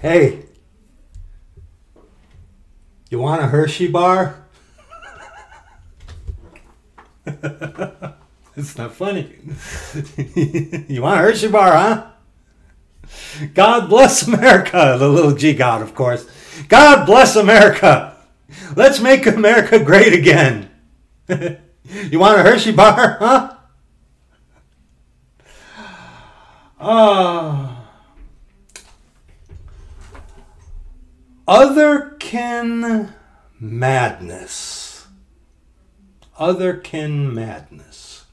Hey, you want a Hershey bar? it's not funny. you want a Hershey bar, huh? God bless America, the little G God, of course. God bless America. Let's make America great again. you want a Hershey bar, huh? Ah. Otherkin madness. Otherkin madness.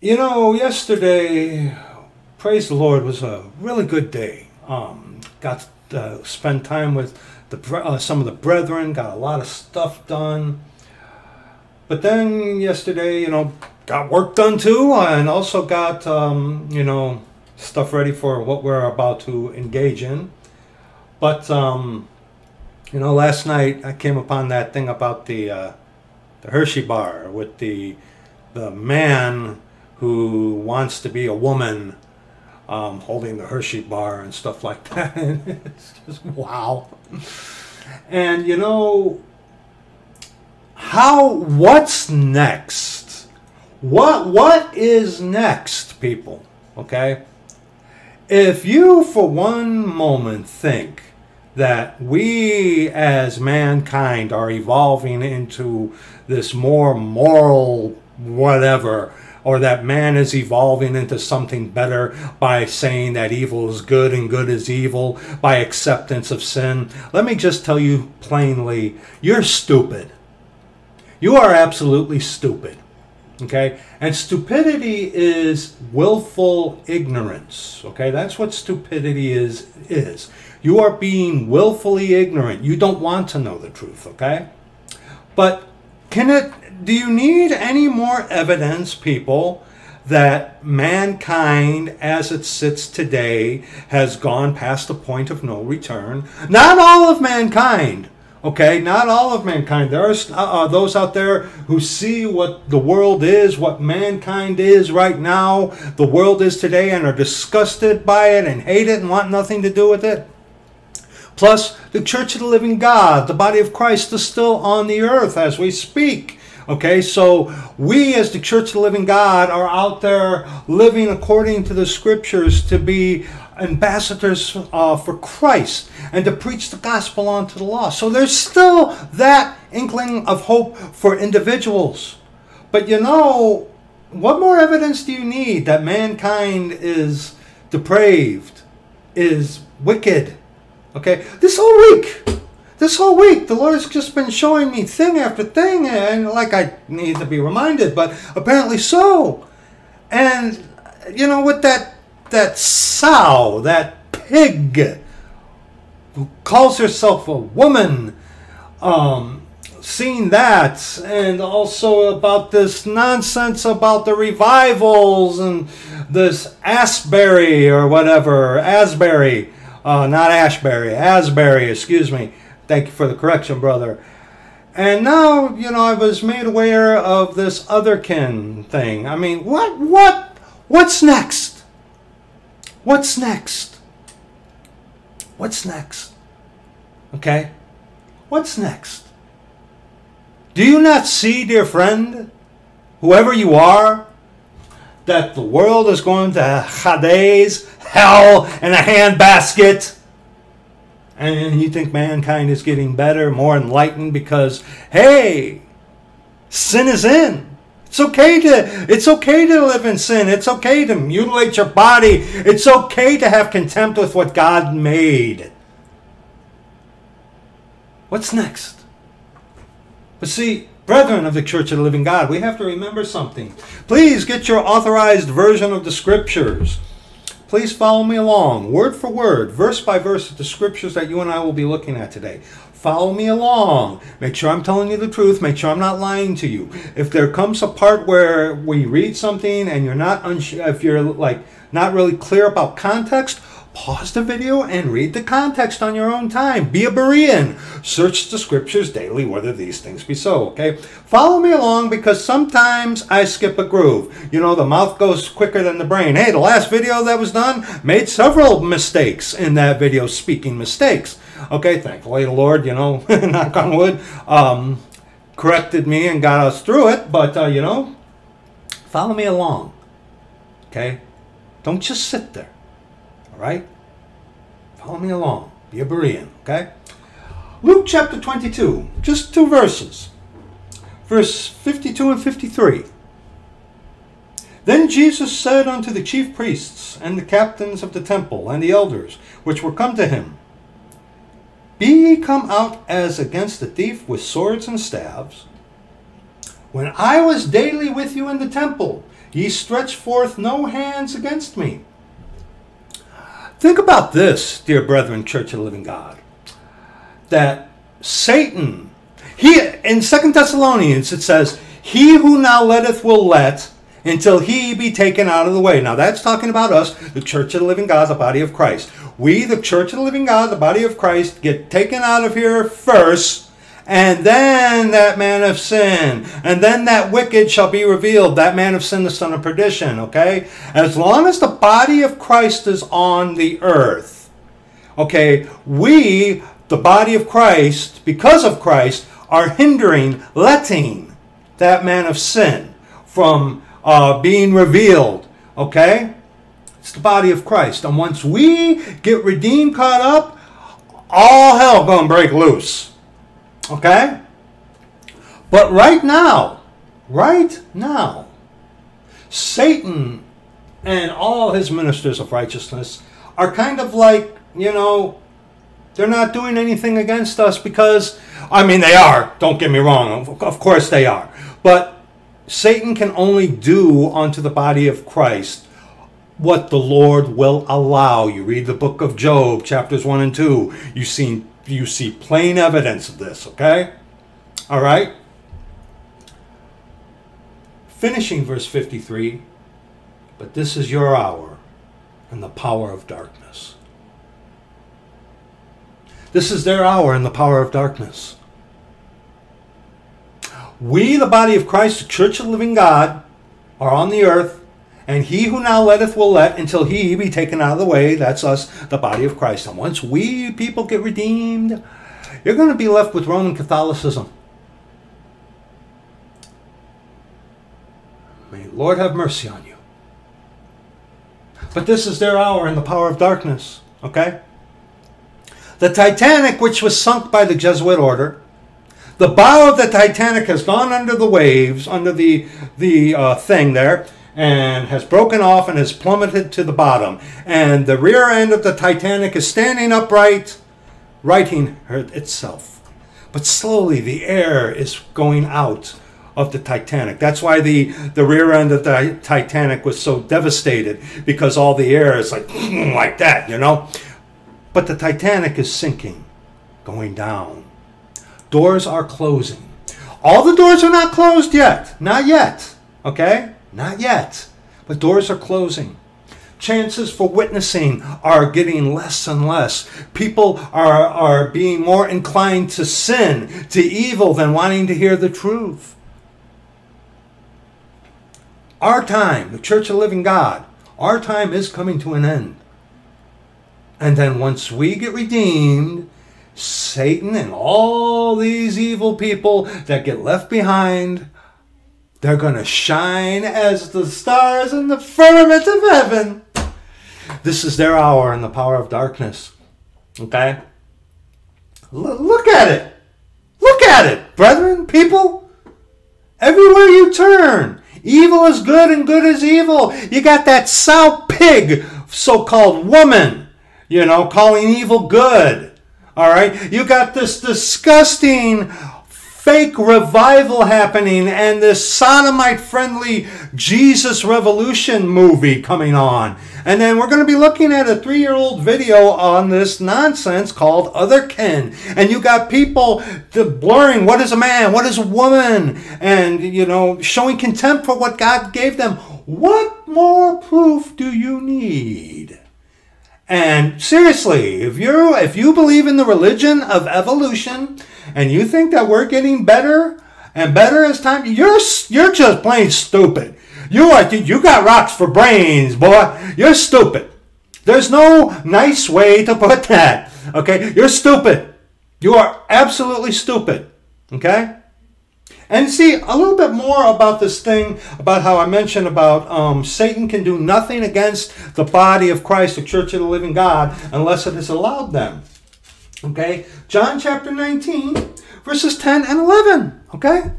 You know, yesterday, praise the Lord, was a really good day. Um, got to spend time with the, uh, some of the brethren, got a lot of stuff done. But then yesterday, you know, got work done too, and also got, um, you know, stuff ready for what we're about to engage in. But um, you know, last night I came upon that thing about the uh, the Hershey bar with the the man who wants to be a woman um, holding the Hershey bar and stuff like that. it's just wow. And you know, how? What's next? What what is next, people? Okay. If you for one moment think that we as mankind are evolving into this more moral whatever, or that man is evolving into something better by saying that evil is good and good is evil, by acceptance of sin, let me just tell you plainly you're stupid. You are absolutely stupid. Okay? And stupidity is willful ignorance. Okay? That's what stupidity is is. You are being willfully ignorant. You don't want to know the truth, okay? But can it do you need any more evidence, people, that mankind as it sits today has gone past the point of no return? Not all of mankind Okay, not all of mankind. There are uh, uh, those out there who see what the world is, what mankind is right now, the world is today, and are disgusted by it and hate it and want nothing to do with it. Plus, the Church of the Living God, the body of Christ, is still on the earth as we speak. Okay, so we as the Church of the Living God are out there living according to the scriptures to be ambassadors uh, for Christ and to preach the gospel onto the lost. So there's still that inkling of hope for individuals. But you know, what more evidence do you need that mankind is depraved, is wicked? Okay, this whole week, this whole week, the Lord has just been showing me thing after thing, and like I need to be reminded, but apparently so. And you know, with that that sow, that pig, who calls herself a woman, um, seen that, and also about this nonsense about the revivals and this Asbury or whatever, Asbury, uh, not Ashbury, Asbury, excuse me. Thank you for the correction, brother. And now, you know, I was made aware of this otherkin thing. I mean, what, what, what's next? What's next? What's next? Okay? What's next? Do you not see, dear friend, whoever you are, that the world is going to Hades, hell, in a handbasket? And you think mankind is getting better, more enlightened because, hey, sin is in. It's okay to it's okay to live in sin. It's okay to mutilate your body. It's okay to have contempt with what God made. What's next? But see, brethren of the Church of the Living God, we have to remember something. Please get your authorized version of the scriptures. Please follow me along, word for word, verse by verse, the scriptures that you and I will be looking at today. Follow me along. Make sure I'm telling you the truth. Make sure I'm not lying to you. If there comes a part where we read something and you're not unsure, if you're like not really clear about context, Pause the video and read the context on your own time. Be a Berean. Search the scriptures daily whether these things be so, okay? Follow me along because sometimes I skip a groove. You know, the mouth goes quicker than the brain. Hey, the last video that was done made several mistakes in that video, speaking mistakes. Okay, thankfully the Lord, you know, knock on wood, um, corrected me and got us through it. But, uh, you know, follow me along, okay? Don't just sit there. All right? Follow me along. Be a Berean, okay? Luke chapter 22, just two verses. Verse 52 and 53. Then Jesus said unto the chief priests and the captains of the temple and the elders which were come to him, Be ye come out as against a thief with swords and staves? When I was daily with you in the temple, ye stretched forth no hands against me. Think about this, dear brethren, Church of the Living God, that Satan, he in Second Thessalonians it says, "He who now letteth will let until he be taken out of the way." Now that's talking about us, the Church of the Living God, the body of Christ. We, the Church of the Living God, the body of Christ, get taken out of here first and then that man of sin, and then that wicked shall be revealed, that man of sin, the son of perdition, okay? As long as the body of Christ is on the earth, okay, we, the body of Christ, because of Christ, are hindering, letting that man of sin from uh, being revealed, okay? It's the body of Christ. And once we get redeemed, caught up, all hell gonna break loose. Okay? But right now, right now, Satan and all his ministers of righteousness are kind of like, you know, they're not doing anything against us because, I mean, they are, don't get me wrong, of course they are. But Satan can only do unto the body of Christ what the Lord will allow. You read the book of Job, chapters 1 and 2. You see you see plain evidence of this, okay? All right? Finishing verse 53 But this is your hour and the power of darkness. This is their hour and the power of darkness. We, the body of Christ, the church of the living God, are on the earth and he who now letteth will let until he be taken out of the way. That's us, the body of Christ. And once we people get redeemed, you're going to be left with Roman Catholicism. May Lord have mercy on you. But this is their hour in the power of darkness. Okay? The Titanic, which was sunk by the Jesuit order, the bow of the Titanic has gone under the waves, under the the uh, thing there, and has broken off and has plummeted to the bottom. And the rear end of the Titanic is standing upright, righting itself. But slowly the air is going out of the Titanic. That's why the, the rear end of the Titanic was so devastated because all the air is like like that, you know. But the Titanic is sinking, going down. Doors are closing. All the doors are not closed yet. Not yet. Okay? Not yet, but doors are closing. Chances for witnessing are getting less and less. People are, are being more inclined to sin, to evil, than wanting to hear the truth. Our time, the Church of Living God, our time is coming to an end. And then once we get redeemed, Satan and all these evil people that get left behind they're to shine as the stars in the firmament of heaven. This is their hour in the power of darkness. Okay? L- look at it. Look at it, brethren, people. Everywhere you turn, evil is good and good is evil. You got that sow pig, so called woman, you know, calling evil good. All right? You got this disgusting fake revival happening and this sodomite friendly Jesus Revolution movie coming on. And then we're going to be looking at a three year old video on this nonsense called Otherkin. And you got people blurring what is a man, what is a woman, and, you know, showing contempt for what God gave them. What more proof do you need? And seriously, if you if you believe in the religion of evolution and you think that we're getting better and better as time, you're you're just plain stupid. You are you got rocks for brains, boy. You're stupid. There's no nice way to put that. Okay? You're stupid. You are absolutely stupid. Okay? And see a little bit more about this thing about how I mentioned about um, Satan can do nothing against the body of Christ, the church of the living God, unless it is allowed them. Okay? John chapter 19, verses 10 and 11. Okay?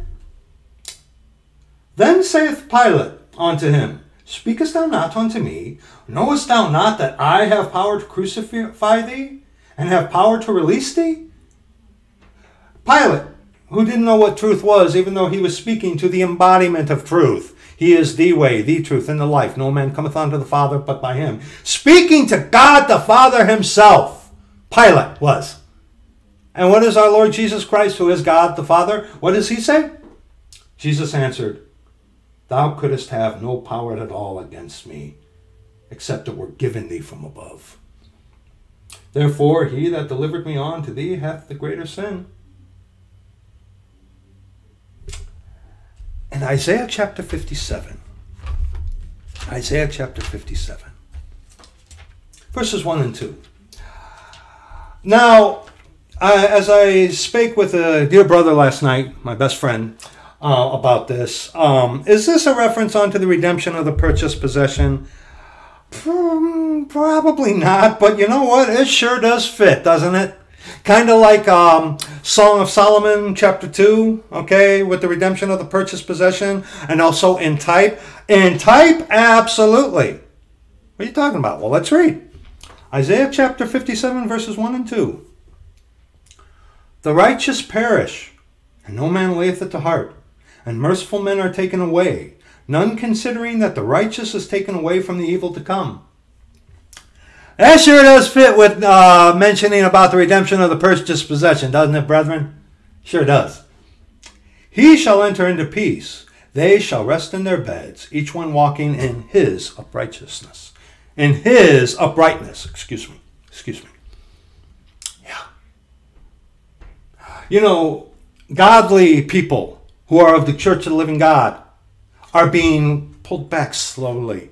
Then saith Pilate unto him, Speakest thou not unto me? Knowest thou not that I have power to crucify thee, and have power to release thee? Pilate who didn't know what truth was, even though he was speaking to the embodiment of truth. He is the way, the truth, and the life. No man cometh unto the Father but by him. Speaking to God the Father himself, Pilate was. And what is our Lord Jesus Christ, who is God the Father? What does he say? Jesus answered, Thou couldst have no power at all against me, except it were given thee from above. Therefore, he that delivered me on to thee hath the greater sin. in Isaiah chapter 57, Isaiah chapter 57, verses 1 and 2. Now, I, as I spake with a dear brother last night, my best friend, uh, about this, um, is this a reference onto the redemption of the purchased possession? Probably not, but you know what? It sure does fit, doesn't it? Kind of like um, Song of Solomon, chapter 2, okay, with the redemption of the purchased possession, and also in type. In type, absolutely. What are you talking about? Well, let's read. Isaiah chapter 57, verses 1 and 2. The righteous perish, and no man layeth it to heart, and merciful men are taken away, none considering that the righteous is taken away from the evil to come. That sure does fit with uh, mentioning about the redemption of the purchased possession, doesn't it, brethren? Sure does. He shall enter into peace. They shall rest in their beds, each one walking in his uprightness. In his uprightness, excuse me. Excuse me. Yeah. You know, godly people who are of the church of the living God are being pulled back slowly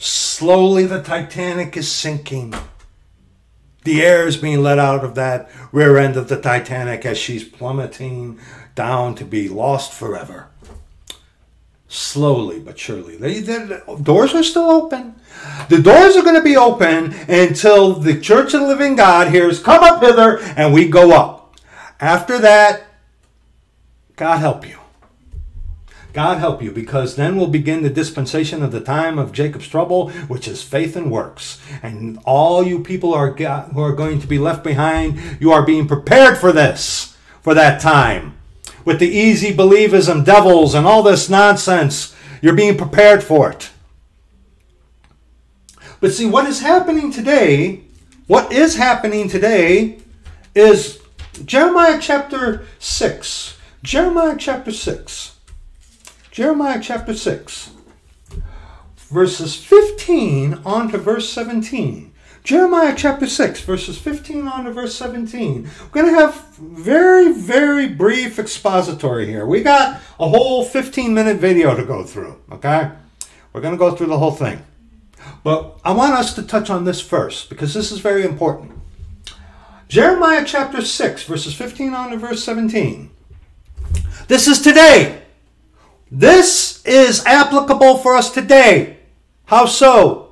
Slowly, the Titanic is sinking. The air is being let out of that rear end of the Titanic as she's plummeting down to be lost forever. Slowly but surely. They, the doors are still open. The doors are going to be open until the Church of the Living God hears, Come up hither, and we go up. After that, God help you. God help you, because then we'll begin the dispensation of the time of Jacob's trouble, which is faith and works. And all you people are who are going to be left behind, you are being prepared for this, for that time. With the easy believism, devils, and all this nonsense, you're being prepared for it. But see, what is happening today, what is happening today is Jeremiah chapter 6. Jeremiah chapter 6. Jeremiah chapter 6, verses 15 on to verse 17. Jeremiah chapter 6, verses 15 on to verse 17. We're going to have very, very brief expository here. We got a whole 15 minute video to go through, okay? We're going to go through the whole thing. But I want us to touch on this first because this is very important. Jeremiah chapter 6, verses 15 on to verse 17. This is today. This is applicable for us today. How so?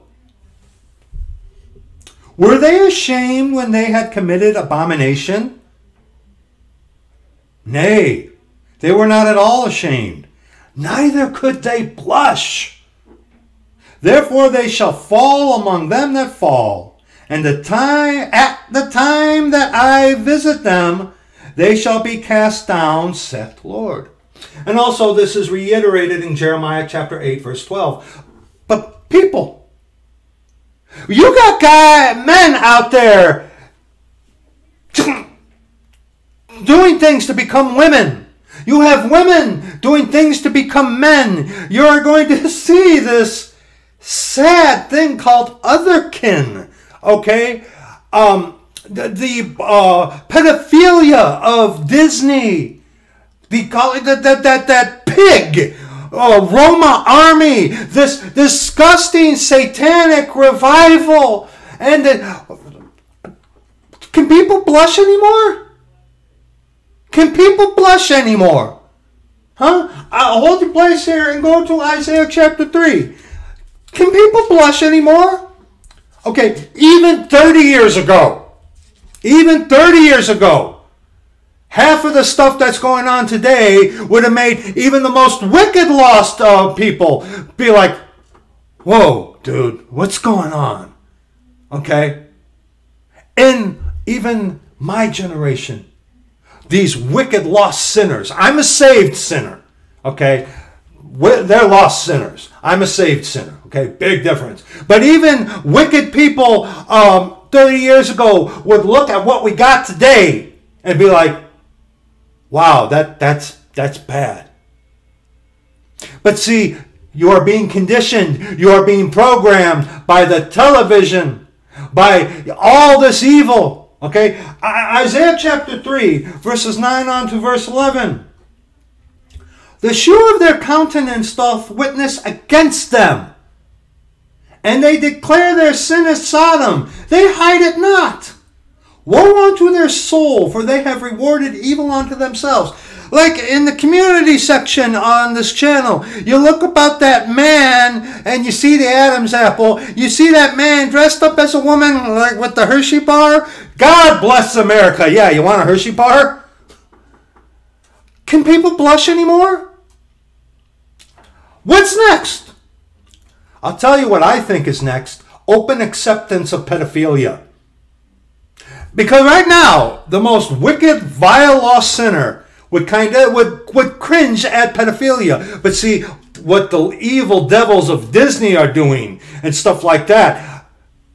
Were they ashamed when they had committed abomination? Nay, they were not at all ashamed, neither could they blush. Therefore they shall fall among them that fall, and the time at the time that I visit them, they shall be cast down, saith the Lord. And also, this is reiterated in Jeremiah chapter 8, verse 12. But people, you got guy, men out there doing things to become women. You have women doing things to become men. You're going to see this sad thing called otherkin okay? Um, the, the uh, pedophilia of Disney, the that that that, that pig, uh, Roma army, this disgusting satanic revival, and can people blush anymore? Can people blush anymore? Huh? I'll hold your place here and go to Isaiah chapter 3. Can people blush anymore? Okay, even 30 years ago, even 30 years ago, half of the stuff that's going on today would have made even the most wicked lost uh, people be like, whoa, dude, what's going on? Okay? In even my generation, these wicked lost sinners, I'm a saved sinner, okay? They're lost sinners. I'm a saved sinner. Okay, big difference. But even wicked people um, 30 years ago would look at what we got today and be like, "Wow, that that's that's bad." But see, you are being conditioned. You are being programmed by the television, by all this evil. Okay, Isaiah chapter 3, verses 9 on to verse 11. The shoe of their countenance doth witness against them, and they declare their sin as Sodom. They hide it not. Woe unto their soul, for they have rewarded evil unto themselves. Like in the community section on this channel, you look about that man and you see the Adam's apple. You see that man dressed up as a woman, like with the Hershey bar. God bless America. Yeah, you want a Hershey bar? Can people blush anymore? What's next? I'll tell you what I think is next open acceptance of pedophilia. Because right now, the most wicked, vile, lost sinner would kind of would, would cringe at pedophilia. But see, what the evil devils of Disney are doing and stuff like that,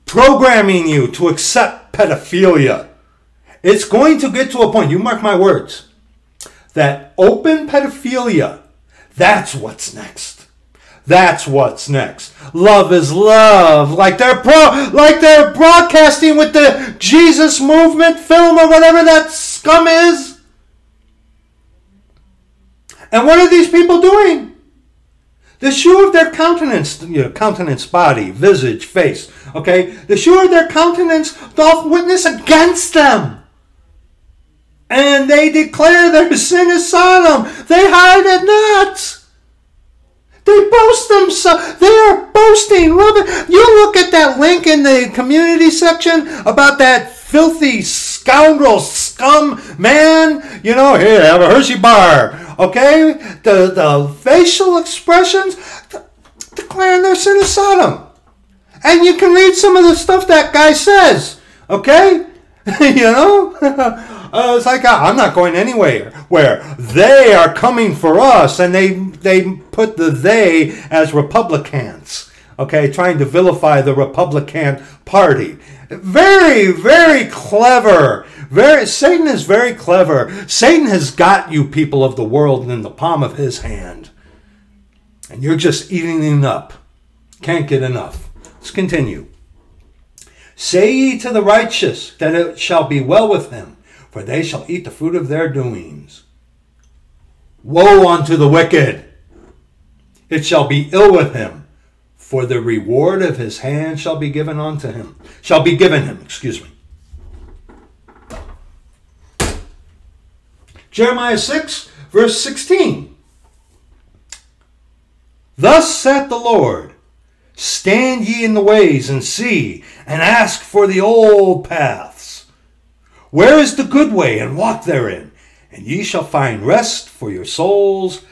programming you to accept pedophilia. It's going to get to a point, you mark my words, that open pedophilia, that's what's next. That's what's next. Love is love. Like they're pro like they're broadcasting with the Jesus movement film or whatever that scum is. And what are these people doing? The shew of their countenance, you know, countenance, body, visage, face, okay? The shew of their countenance doth witness against them. And they declare their sin is Sodom. They hide it not. They boast themselves. They are boasting. You look at that link in the community section about that filthy scoundrel, scum man. You know, here, have a Hershey bar. Okay? The, the facial expressions declaring their sin of Sodom. And you can read some of the stuff that guy says. Okay? you know? Uh, it's like I'm not going anywhere. Where they are coming for us, and they they put the they as Republicans. Okay, trying to vilify the Republican Party. Very, very clever. Very Satan is very clever. Satan has got you people of the world in the palm of his hand. And you're just eating it up. Can't get enough. Let's continue. Say ye to the righteous that it shall be well with him for they shall eat the fruit of their doings. Woe unto the wicked! It shall be ill with him, for the reward of his hand shall be given unto him. Shall be given him, excuse me. Jeremiah 6, verse 16. Thus saith the Lord Stand ye in the ways and see, and ask for the old path where is the good way, and walk therein, and ye shall find rest for your souls.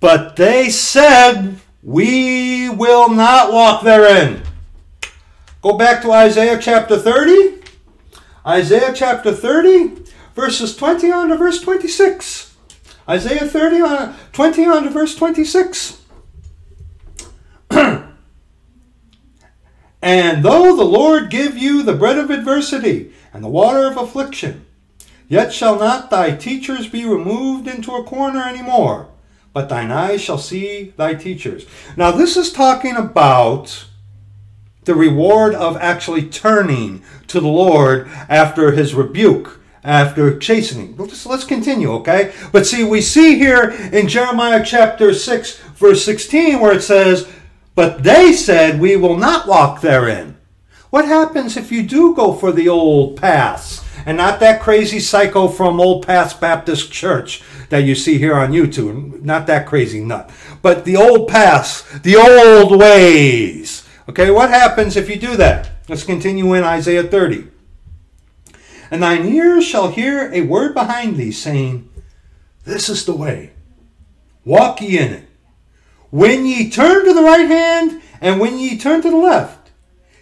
But they said, We will not walk therein. Go back to Isaiah chapter 30. Isaiah chapter 30, verses 20 on to verse 26. Isaiah 30 on 20 on to verse 26. and though the Lord give you the bread of adversity, and the water of affliction. Yet shall not thy teachers be removed into a corner any more, but thine eyes shall see thy teachers. Now, this is talking about the reward of actually turning to the Lord after his rebuke, after chastening. Let's, let's continue, okay? But see, we see here in Jeremiah chapter 6, verse 16, where it says, But they said, We will not walk therein. What happens if you do go for the old paths and not that crazy psycho from Old Paths Baptist Church that you see here on YouTube? Not that crazy nut, but the old paths, the old ways. Okay, what happens if you do that? Let's continue in Isaiah 30. And thine ears shall hear a word behind thee, saying, This is the way. Walk ye in it. When ye turn to the right hand, and when ye turn to the left,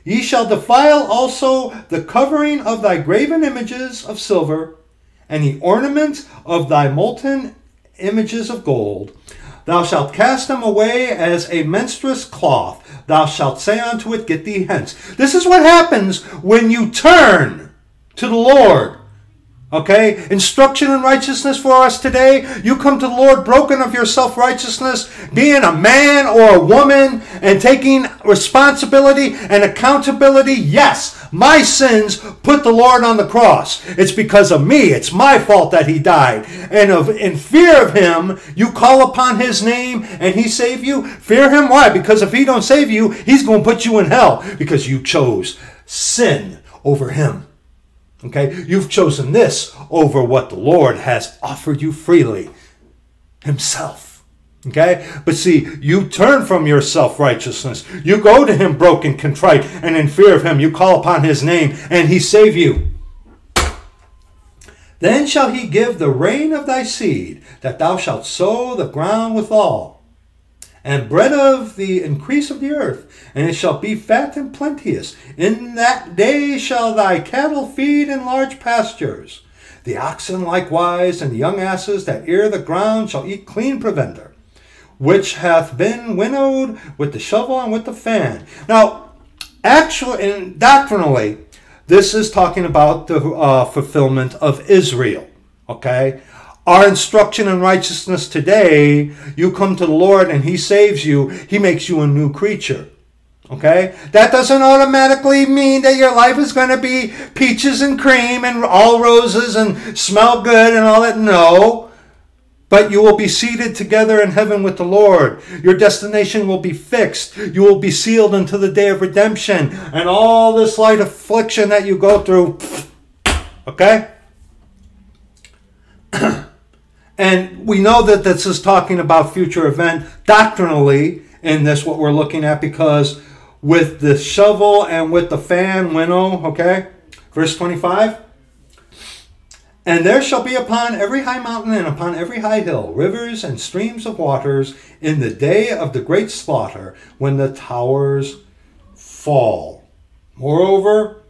ye shall defile also the covering of thy graven images of silver, and the ornament of thy molten images of gold. Thou shalt cast them away as a menstruous cloth. Thou shalt say unto it, Get thee hence. This is what happens when you turn to the Lord. Okay? Instruction in righteousness for us today. You come to the Lord broken of your self righteousness, being a man or a woman, and taking responsibility and accountability. Yes, my sins put the Lord on the cross. It's because of me. It's my fault that he died. And of in fear of him, you call upon his name and he save you. Fear him. Why? Because if he don't save you, he's going to put you in hell because you chose sin over him. Okay? You've chosen this over what the Lord has offered you freely Himself. Okay? But see, you turn from your self righteousness. You go to Him broken, contrite, and in fear of Him. You call upon His name, and He save you. Then shall He give the rain of thy seed, that thou shalt sow the ground withal and bread of the increase of the earth, and it shall be fat and plenteous. In that day shall thy cattle feed in large pastures. The oxen likewise, and the young asses that ear the ground shall eat clean provender, which hath been winnowed with the shovel and with the fan. Now, actually, and doctrinally, this is talking about the uh, fulfillment of Israel. Okay? Our instruction in righteousness today, you come to the Lord and He saves you, He makes you a new creature. Okay? That doesn't automatically mean that your life is going to be peaches and cream and all roses and smell good and all that. No. But you will be seated together in heaven with the Lord. Your destination will be fixed. You will be sealed until the day of redemption. And all this light affliction that you go through. Okay? And we know that this is talking about future event doctrinally in this, what we're looking at, because with the shovel and with the fan winnow, okay? Verse 25. And there shall be upon every high mountain and upon every high hill rivers and streams of waters in the day of the great slaughter when the towers fall. Moreover,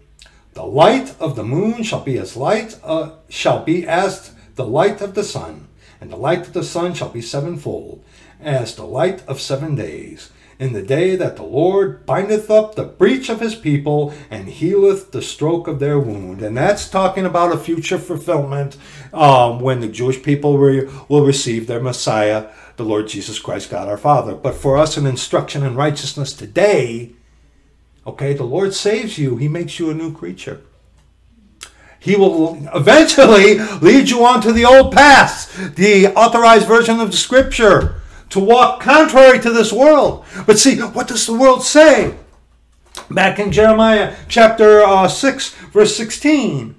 the light of the moon shall be as light uh, shall be as the light of the sun, and the light of the sun shall be sevenfold, as the light of seven days, in the day that the Lord bindeth up the breach of his people and healeth the stroke of their wound. And that's talking about a future fulfillment um, when the Jewish people re- will receive their Messiah, the Lord Jesus Christ, God our Father. But for us, an instruction in righteousness today, okay, the Lord saves you, he makes you a new creature. He will eventually lead you on to the old paths, the authorized version of the scripture, to walk contrary to this world. But see, what does the world say? Back in Jeremiah chapter uh, 6, verse 16.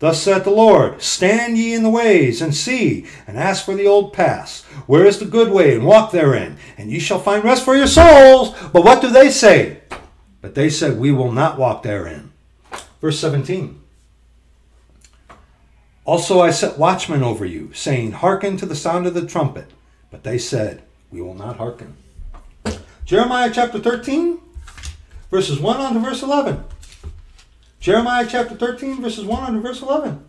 Thus saith the Lord, Stand ye in the ways, and see, and ask for the old paths. Where is the good way, and walk therein, and ye shall find rest for your souls. But what do they say? But they said, We will not walk therein. Verse 17. Also I set watchmen over you, saying, Hearken to the sound of the trumpet. But they said, We will not hearken. Jeremiah chapter 13, verses 1 on to verse 11. Jeremiah chapter 13, verses 1 on to verse 11.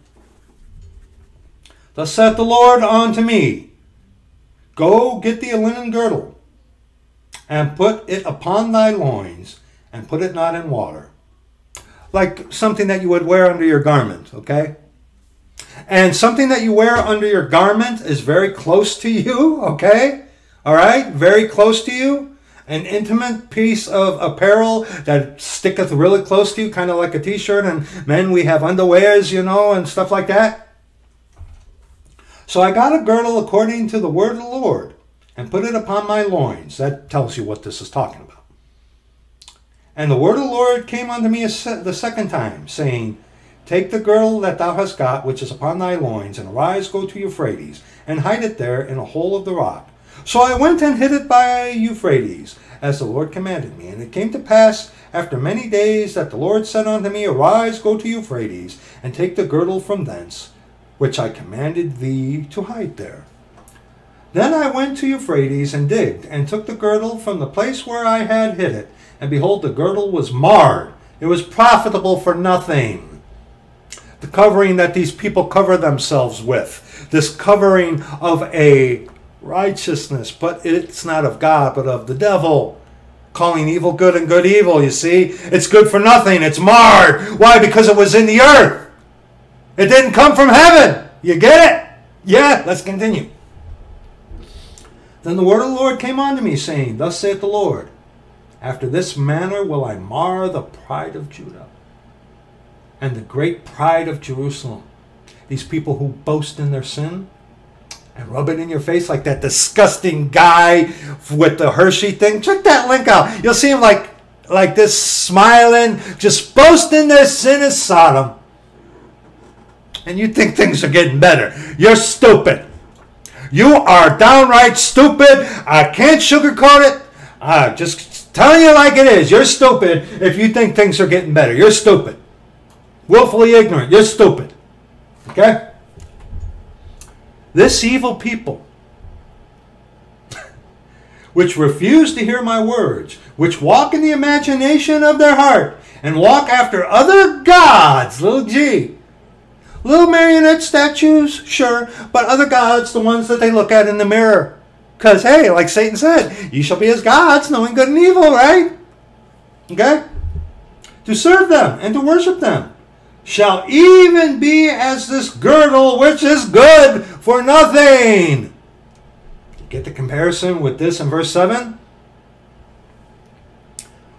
Thus saith the Lord unto me, Go get thee a linen girdle, and put it upon thy loins, and put it not in water. Like something that you would wear under your garment, okay? And something that you wear under your garment is very close to you, okay? All right? Very close to you. an intimate piece of apparel that sticketh really close to you, kind of like a t-shirt. And men, we have underwears, you know, and stuff like that. So I got a girdle according to the word of the Lord and put it upon my loins. That tells you what this is talking about. And the word of the Lord came unto me the second time, saying, Take the girdle that thou hast got, which is upon thy loins, and arise, go to Euphrates, and hide it there in a hole of the rock. So I went and hid it by Euphrates, as the Lord commanded me. And it came to pass after many days that the Lord said unto me, Arise, go to Euphrates, and take the girdle from thence, which I commanded thee to hide there. Then I went to Euphrates and digged, and took the girdle from the place where I had hid it. And behold, the girdle was marred. It was profitable for nothing. The covering that these people cover themselves with, this covering of a righteousness, but it's not of God, but of the devil. Calling evil good and good evil, you see? It's good for nothing. It's marred. Why? Because it was in the earth. It didn't come from heaven. You get it? Yeah, let's continue. Then the word of the Lord came unto me, saying, Thus saith the Lord, After this manner will I mar the pride of Judah and the great pride of Jerusalem. These people who boast in their sin and rub it in your face like that disgusting guy with the Hershey thing. Check that link out. You'll see him like like this smiling, just boasting their sin as Sodom. And you think things are getting better. You're stupid. You are downright stupid. I can't sugarcoat it. I'm just telling you like it is. You're stupid if you think things are getting better. You're stupid. Willfully ignorant. You're stupid. Okay? This evil people, which refuse to hear my words, which walk in the imagination of their heart, and walk after other gods, little g, Little marionette statues, sure, but other gods, the ones that they look at in the mirror. Because, hey, like Satan said, you shall be as gods, knowing good and evil, right? Okay? To serve them and to worship them shall even be as this girdle which is good for nothing. Get the comparison with this in verse 7?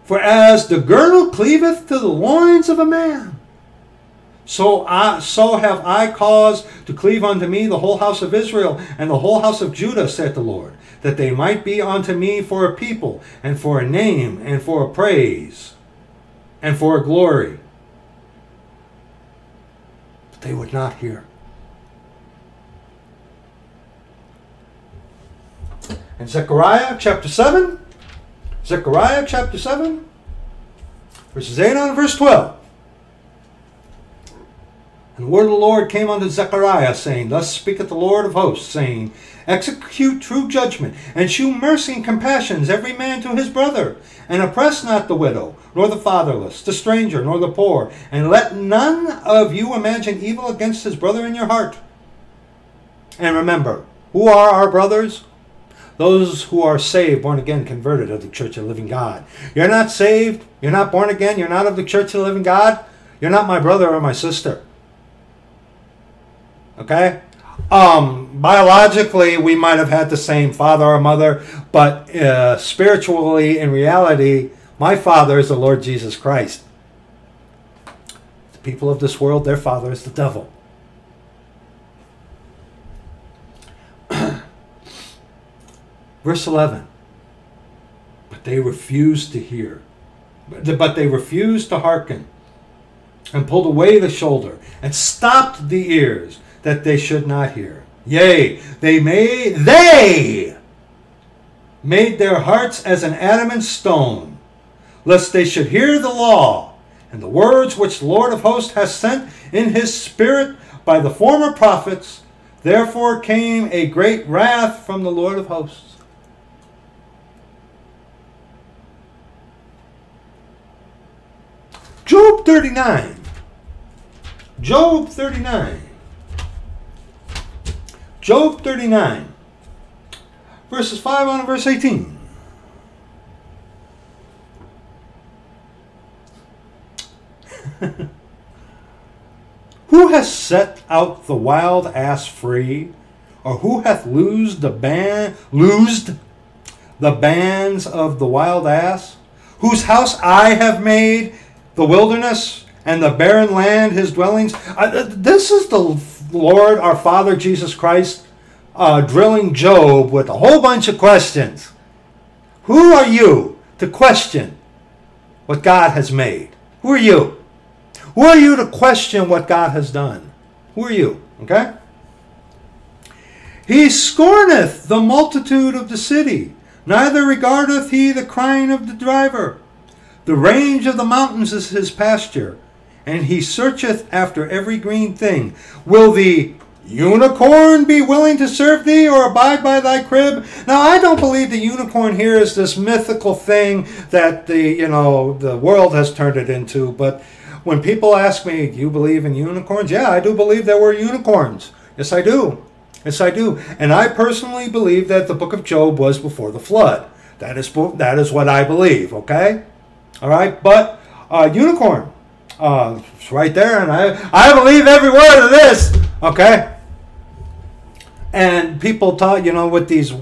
For as the girdle cleaveth to the loins of a man, so I, so have I caused to cleave unto me the whole house of Israel and the whole house of Judah, saith the Lord, that they might be unto me for a people, and for a name, and for a praise, and for a glory. But they would not hear. In Zechariah chapter 7, Zechariah chapter 7, verses 8 on verse 12. And the word of the Lord came unto Zechariah, saying, Thus speaketh the Lord of hosts, saying, Execute true judgment, and shew mercy and compassions every man to his brother, and oppress not the widow, nor the fatherless, the stranger, nor the poor, and let none of you imagine evil against his brother in your heart. And remember, who are our brothers? Those who are saved, born again, converted of the church of the living God. You're not saved, you're not born again, you're not of the church of the living God, you're not my brother or my sister. Okay? Um, biologically, we might have had the same father or mother, but uh, spiritually, in reality, my father is the Lord Jesus Christ. The people of this world, their father is the devil. Verse 11. But they refused to hear. But they refused to hearken and pulled away the shoulder and stopped the ears that they should not hear. Yea, they made they made their hearts as an adamant stone, lest they should hear the law and the words which the Lord of hosts has sent in his spirit by the former prophets. Therefore came a great wrath from the Lord of hosts. Job 39. Job 39. Job 39, verses 5 on to verse 18. who has set out the wild ass free, or who hath loosed the band, loosed the bands of the wild ass, whose house I have made the wilderness and the barren land his dwellings. Uh, this is the Lord, our Father Jesus Christ, uh, drilling Job with a whole bunch of questions. Who are you to question what God has made? Who are you? Who are you to question what God has done? Who are you? Okay? He scorneth the multitude of the city, neither regardeth he the crying of the driver. The range of the mountains is his pasture, and he searcheth after every green thing. Will the unicorn be willing to serve thee or abide by thy crib? Now I don't believe the unicorn here is this mythical thing that the you know the world has turned it into, but when people ask me, Do you believe in unicorns? Yeah, I do believe there were unicorns. Yes, I do. Yes, I do. And I personally believe that the book of Job was before the flood. That is that is what I believe, okay? All right, but uh, unicorn, uh, it's right there, and I I believe every word of this. Okay. And people talk, you know, with these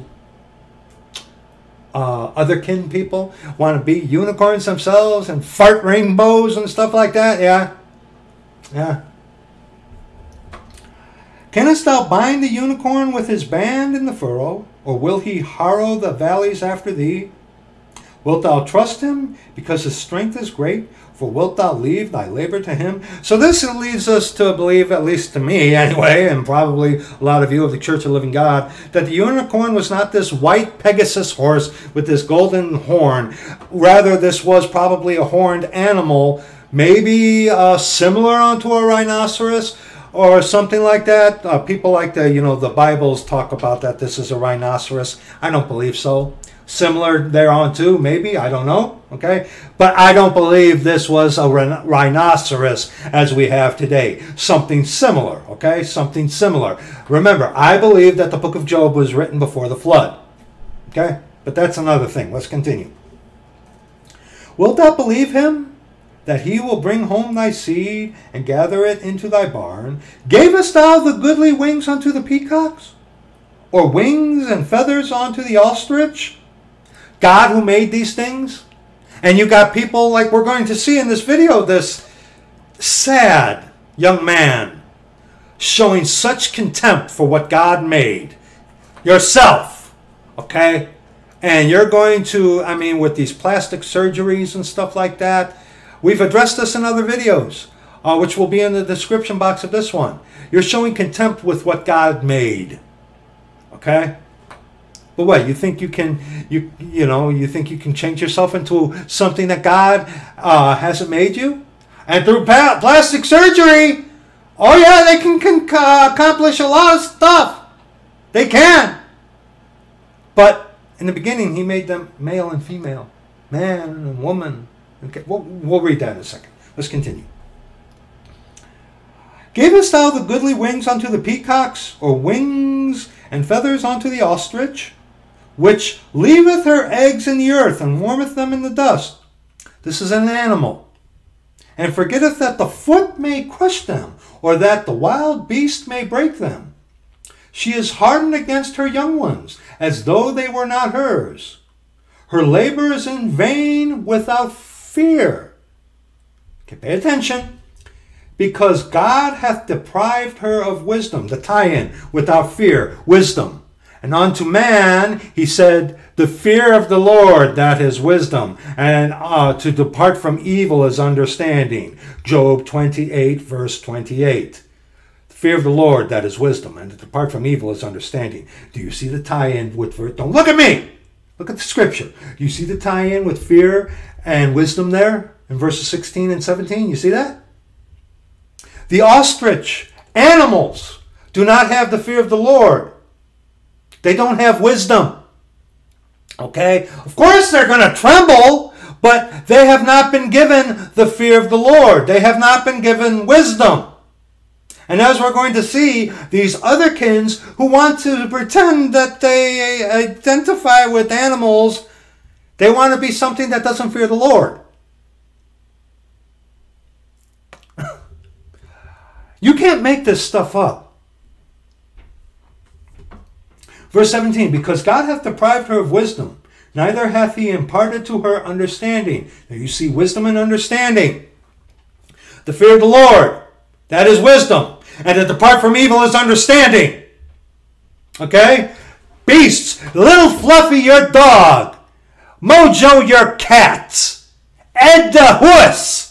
uh, otherkin people want to be unicorns themselves and fart rainbows and stuff like that. Yeah, yeah. Canst thou bind the unicorn with his band in the furrow, or will he harrow the valleys after thee? Wilt thou trust him because his strength is great? For wilt thou leave thy labor to him? So this leads us to believe, at least to me anyway, and probably a lot of you of the Church of Living God, that the unicorn was not this white Pegasus horse with this golden horn. Rather, this was probably a horned animal, maybe uh, similar onto a rhinoceros, or something like that. Uh, people like the, you know, the Bibles talk about that this is a rhinoceros. I don't believe so similar thereon too, maybe, I don't know, okay? But I don't believe this was a rhinoceros as we have today. Something similar, okay? Something similar. Remember, I believe that the book of Job was written before the flood, okay? But that's another thing. Let's continue. Wilt thou believe him? That he will bring home thy seed and gather it into thy barn? Gavest thou the goodly wings unto the peacocks? Or wings and feathers unto the ostrich? God who made these things. And you got people like we're going to see in this video, this sad young man showing such contempt for what God made. Yourself, okay? And you're going to, I mean, with these plastic surgeries and stuff like that, we've addressed this in other videos, uh, which will be in the description box of this one. You're showing contempt with what God made, okay? But what you think you can you you know you think you can change yourself into something that God uh, hasn't made you, and through plastic surgery, oh yeah, they can, can uh, accomplish a lot of stuff. They can. But in the beginning, He made them male and female, man and woman. Okay, we'll, we'll read that in a second. Let's continue. Gavest thou the goodly wings unto the peacocks, or wings and feathers unto the ostrich? Which leaveth her eggs in the earth and warmeth them in the dust. This is an animal. And forgetteth that the foot may crush them, or that the wild beast may break them. She is hardened against her young ones, as though they were not hers. Her labor is in vain without fear. Okay, pay attention. Because God hath deprived her of wisdom. The tie in, without fear, wisdom. And unto man he said, The fear of the Lord, that is wisdom, and uh, to depart from evil is understanding. Job 28, verse 28. The fear of the Lord, that is wisdom, and to depart from evil is understanding. Do you see the tie in with, don't look at me! Look at the scripture. Do you see the tie in with fear and wisdom there in verses 16 and 17? You see that? The ostrich, animals, do not have the fear of the Lord they don't have wisdom. Okay? Of course they're going to tremble, but they have not been given the fear of the Lord. They have not been given wisdom. And as we're going to see, these otherkins who want to pretend that they identify with animals, they want to be something that doesn't fear the Lord. you can't make this stuff up. Verse 17, because God hath deprived her of wisdom, neither hath he imparted to her understanding. Now you see wisdom and understanding. The fear of the Lord, that is wisdom. And to depart from evil is understanding. Okay? Beasts, little Fluffy, your dog. Mojo, your cat. Ed the horse.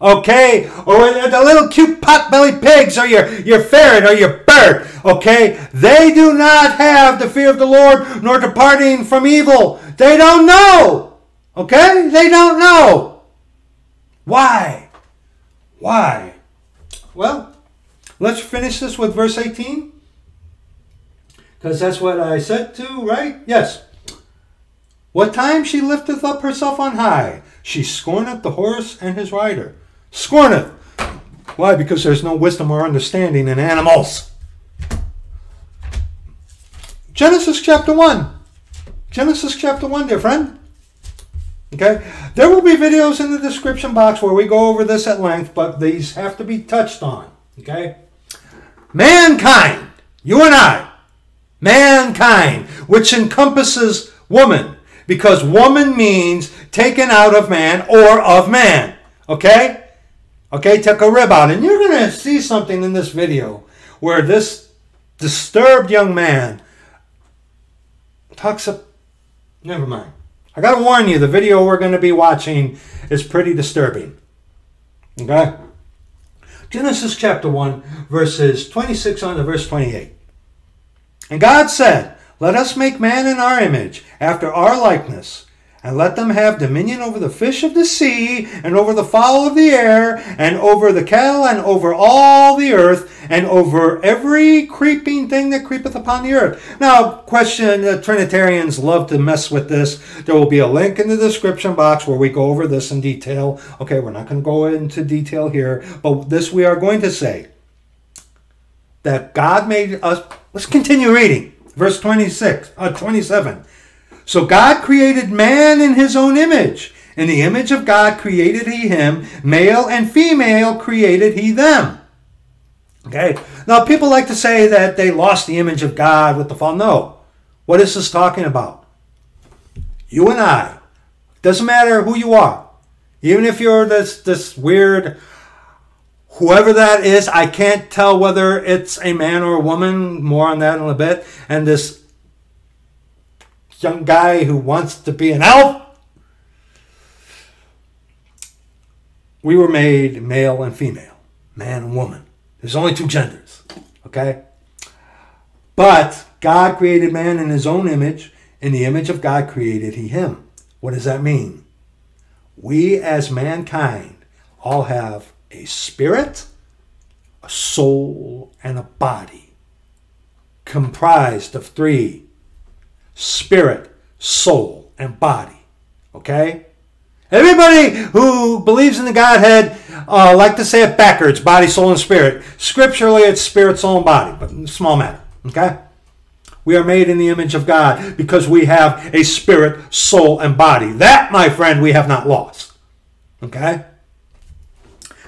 Okay? Or the little cute pot-bellied pigs or your, your ferret or your bird. Okay? They do not have the fear of the Lord nor departing from evil. They don't know. Okay? They don't know. Why? Why? Well, let's finish this with verse 18. Because that's what I said to, right? Yes. What time she lifteth up herself on high, she scorneth the horse and his rider. Scorneth. Why? Because there's no wisdom or understanding in animals. Genesis chapter 1. Genesis chapter 1, dear friend. Okay? There will be videos in the description box where we go over this at length, but these have to be touched on. Okay? Mankind, you and I, mankind, which encompasses woman, because woman means taken out of man or of man. Okay? Okay, took a rib out. And you're going to see something in this video where this disturbed young man talks up. Never mind. I got to warn you, the video we're going to be watching is pretty disturbing. Okay? Genesis chapter 1, verses 26 on to verse 28. And God said, Let us make man in our image, after our likeness and let them have dominion over the fish of the sea, and over the fowl of the air, and over the cattle, and over all the earth, and over every creeping thing that creepeth upon the earth. Now, question the Trinitarians love to mess with this. There will be a link in the description box where we go over this in detail. Okay, we're not going to go into detail here, but this we are going to say that God made us. Let's continue reading. Verse 26, uh, 27. So God created man in his own image. In the image of God created he him, male and female created he them. Okay. Now people like to say that they lost the image of God with the fall. No. What is this talking about? You and I. Doesn't matter who you are. Even if you're this this weird whoever that is, I can't tell whether it's a man or a woman. More on that in a bit. And this young guy who wants to be an elf. We were made male and female, man and woman. There's only two genders, okay? But God created man in his own image. In the image of God created he him. What does that mean? We as mankind all have a spirit, a soul, and a body comprised of three spirit, soul, and body. Okay? Everybody who believes in the Godhead uh, like to say it backwards body, soul, and spirit. Scripturally, it's spirit, soul, and body, but small matter. Okay? We are made in the image of God because we have a spirit, soul, and body. That, my friend, we have not lost. Okay?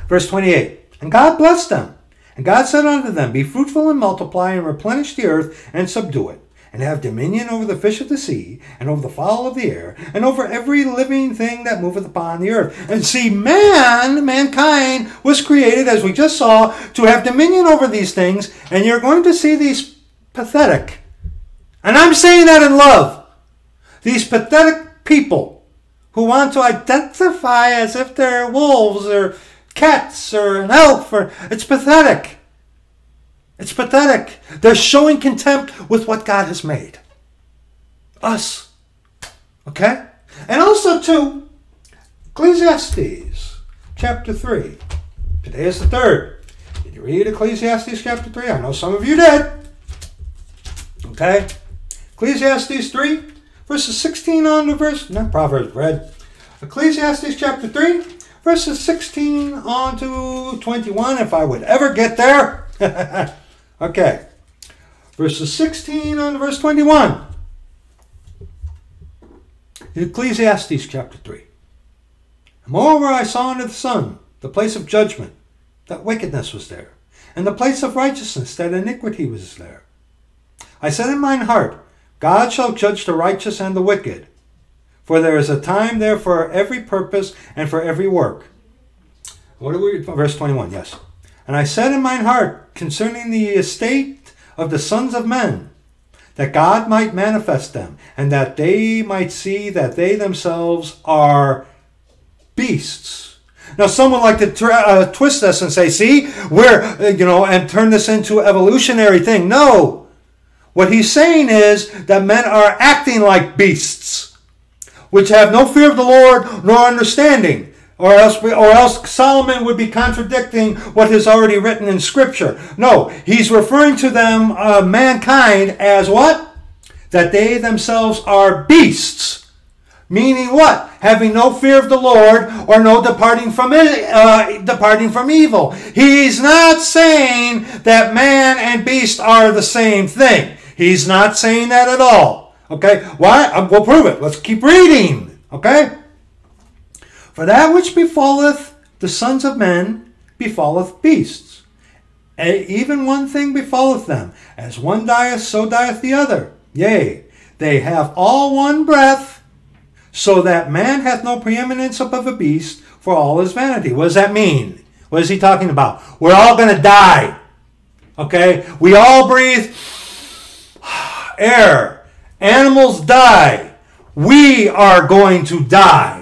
Verse 28 And God blessed them. And God said unto them, Be fruitful and multiply, and replenish the earth, and subdue it and have dominion over the fish of the sea, and over the fowl of the air, and over every living thing that moveth upon the earth. And see, man, mankind, was created, as we just saw, to have dominion over these things, and you're going to see these pathetic, and I'm saying that in love, these pathetic people who want to identify as if they're wolves or cats or an elf, or it's pathetic. It's pathetic. They're showing contempt with what God has made. Us. Okay? And also, too, Ecclesiastes chapter 3. Today is the third. Did you read Ecclesiastes chapter 3? I know some of you did. Okay? Ecclesiastes 3, verses 16 on to verse, not Proverbs read. Ecclesiastes chapter 3, verses 16 on to 21, if I would ever get there. Okay. Verses 16 on to verse 21. Ecclesiastes chapter 3. Moreover, I saw under the sun the place of judgment, that wickedness was there, and the place of righteousness, that iniquity was there. I said in mine heart, God shall judge the righteous and the wicked. For there is a time there for every purpose and for every work. What are we? Verse 21, yes. And I said in mine heart concerning the estate of the sons of men, that God might manifest them, and that they might see that they themselves are beasts. Now, some would like to tra- uh, twist this and say, see, we're, uh, you know, and turn this into an evolutionary thing. No. What he's saying is that men are acting like beasts, which have no fear of the Lord nor understanding or else or else Solomon would be contradicting what is already written in Scripture. No, he's referring to them, uh, mankind, as what? That they themselves are beasts. Meaning what? Having no fear of the Lord or no departing from uh, departing from evil. He's not saying that man and beast are the same thing. He's not saying that at all. Okay? Why? Uh, we'll prove it. Let's keep reading. Okay? For that which befalleth the sons of men befalleth beasts. Even one thing befalleth them. As one dieth, so dieth the other. Yea, they have all one breath, so that man hath no preeminence above a beast, for all is vanity. What does that mean? What is he talking about? We're all going to die. Okay? We all breathe air. Animals die. We are going to die.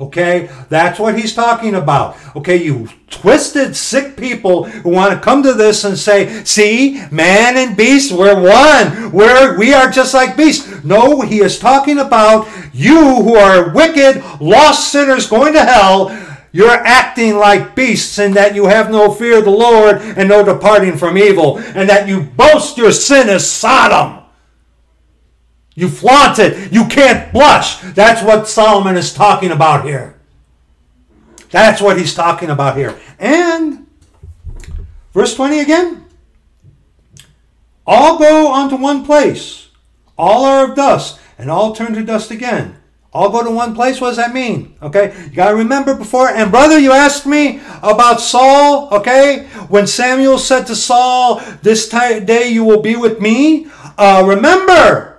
Okay, that's what he's talking about. Okay, you twisted, sick people who want to come to this and say, see, man and beast, we're one. We're, we are just like beasts. No, he is talking about you who are wicked, lost sinners going to hell. You're acting like beasts in that you have no fear of the Lord and no departing from evil, and that you boast your sin as Sodom. You flaunt it. You can't blush. That's what Solomon is talking about here. That's what he's talking about here. And verse 20 again. All go unto one place. All are of dust, and all turn to dust again. All go to one place. What does that mean? Okay, you got to remember before. And brother, you asked me about Saul. Okay, when Samuel said to Saul, "This day you will be with me." Uh, remember,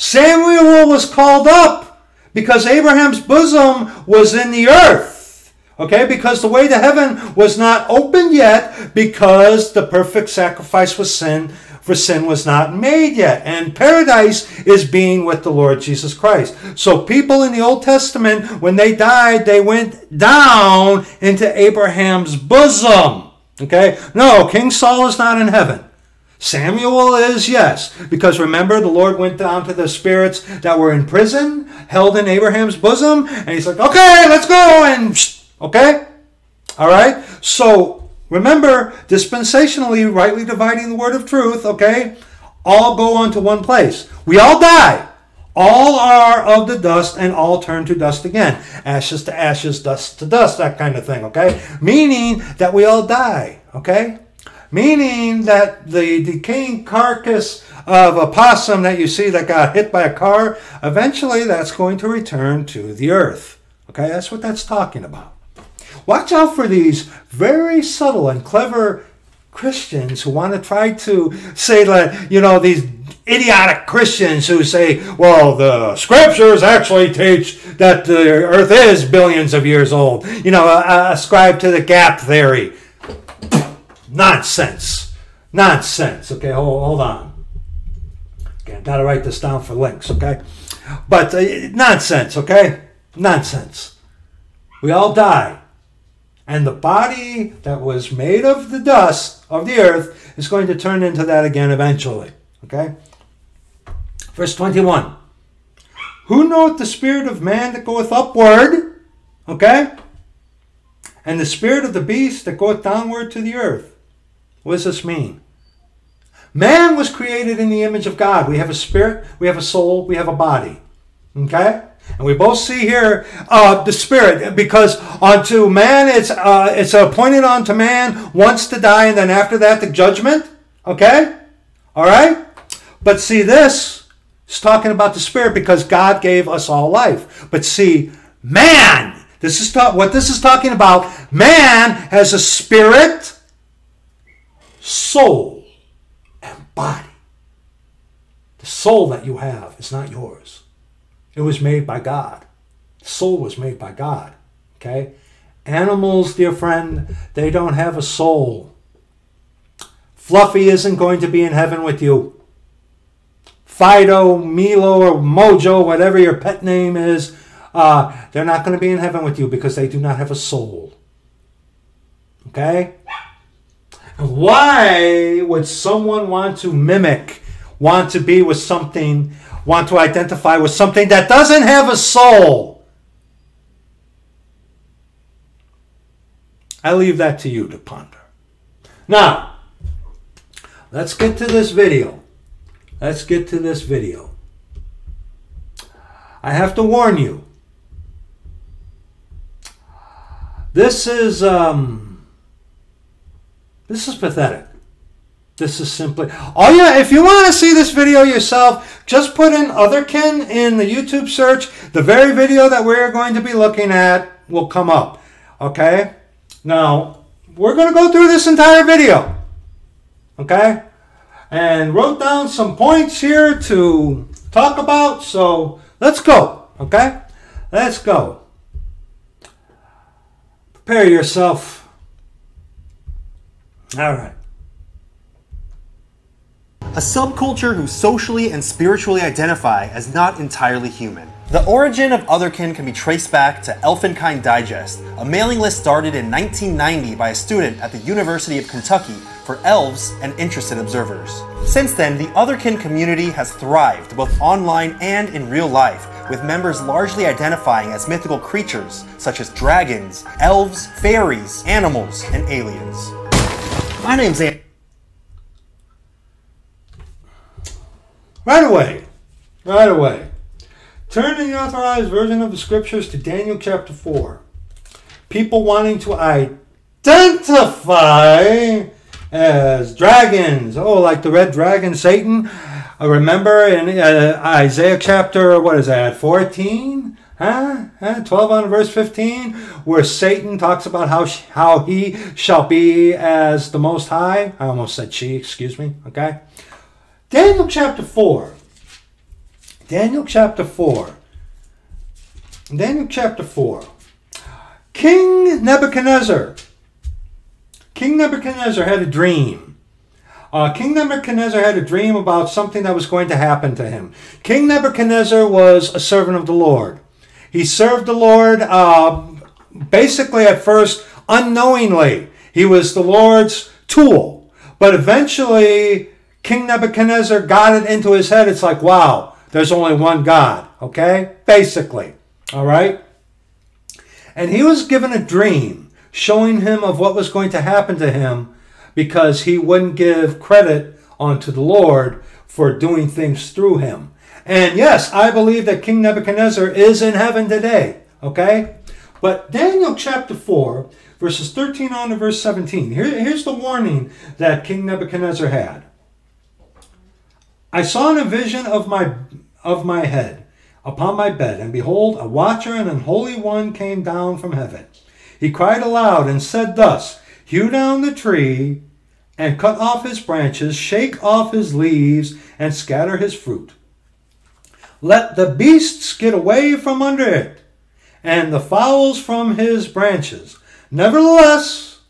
Samuel was called up because Abraham's bosom was in the earth. Okay, because the way to heaven was not opened yet because the perfect sacrifice was sin for sin was not made yet. And paradise is being with the Lord Jesus Christ. So people in the Old Testament, when they died, they went down into Abraham's bosom. Okay? No, King Saul is not in heaven. Samuel is, yes, because remember, the Lord went down to the spirits that were in prison, held in Abraham's bosom, and he's like, okay, let's go, and okay? All right? So remember, dispensationally, rightly dividing the word of truth, okay? All go on to one place. We all die. All are of the dust and all turn to dust again. Ashes to ashes, dust to dust, that kind of thing, okay? Meaning that we all die, okay? Meaning that the decaying carcass of a possum that you see that got hit by a car, eventually that's going to return to the earth. Okay, that's what that's talking about. Watch out for these very subtle and clever Christians who want to try to say that, you know, these idiotic Christians who say, well, the scriptures actually teach that the earth is billions of years old. You know, ascribe to the gap theory. Nonsense. Nonsense. Okay, hold, hold on. Okay, I gotta write this down for links, okay? But uh, nonsense, okay? Nonsense. We all die. And the body that was made of the dust of the earth is going to turn into that again eventually. Okay? Verse 21. Who knoweth the spirit of man that goeth upward? Okay? And the spirit of the beast that goeth downward to the earth. What does this mean? Man was created in the image of God. We have a spirit, we have a soul, we have a body. Okay? And we both see here uh, the spirit, because unto man it's uh, it's appointed unto man once to die, and then after that the judgment. Okay, all right. But see, this is talking about the spirit because God gave us all life. But see, man, this is ta- what this is talking about. Man has a spirit soul and body. The soul that you have is not yours. It was made by God. Soul was made by God. Okay? Animals, dear friend, they don't have a soul. Fluffy isn't going to be in heaven with you. Fido, Milo, or Mojo, whatever your pet name is, uh, they're not going to be in heaven with you because they do not have a soul. Okay? Why would someone want to mimic, want to be with something, want to identify with something that doesn't have a soul? I leave that to you to ponder. Now, let's get to this video. Let's get to this video. I have to warn you. This is um this is pathetic. This is simply Oh yeah, if you want to see this video yourself, just put in otherkin in the YouTube search. The very video that we're going to be looking at will come up. Okay? Now, we're going to go through this entire video. Okay? And wrote down some points here to talk about. So, let's go. Okay? Let's go. Prepare yourself. All right. A subculture who socially and spiritually identify as not entirely human. The origin of Otherkin can be traced back to Elfinkind Digest, a mailing list started in 1990 by a student at the University of Kentucky for elves and interested observers. Since then, the Otherkin community has thrived both online and in real life, with members largely identifying as mythical creatures such as dragons, elves, fairies, animals, and aliens. My name's Andy. Right away. Right away. Turn in the authorized version of the scriptures to Daniel chapter 4. People wanting to identify as dragons. Oh, like the red dragon, Satan. I remember in uh, Isaiah chapter, what is that, 14? Huh? huh? 12 on verse 15, where Satan talks about how, sh- how he shall be as the Most High. I almost said she, excuse me. Okay? Daniel chapter 4. Daniel chapter 4. Daniel chapter 4. King Nebuchadnezzar. King Nebuchadnezzar had a dream. Uh, King Nebuchadnezzar had a dream about something that was going to happen to him. King Nebuchadnezzar was a servant of the Lord. He served the Lord uh, basically at first unknowingly. He was the Lord's tool. But eventually, King Nebuchadnezzar got it into his head. It's like, wow, there's only one God, okay? Basically, all right? And he was given a dream showing him of what was going to happen to him because he wouldn't give credit unto the Lord for doing things through him. And yes, I believe that King Nebuchadnezzar is in heaven today, okay? But Daniel chapter 4, verses 13 on to verse 17, here, here's the warning that King Nebuchadnezzar had. I saw in a vision of my of my head upon my bed, and behold, a watcher and an holy one came down from heaven. He cried aloud and said thus, Hew down the tree, and cut off his branches, shake off his leaves, and scatter his fruit. Let the beasts get away from under it, and the fowls from his branches. Nevertheless,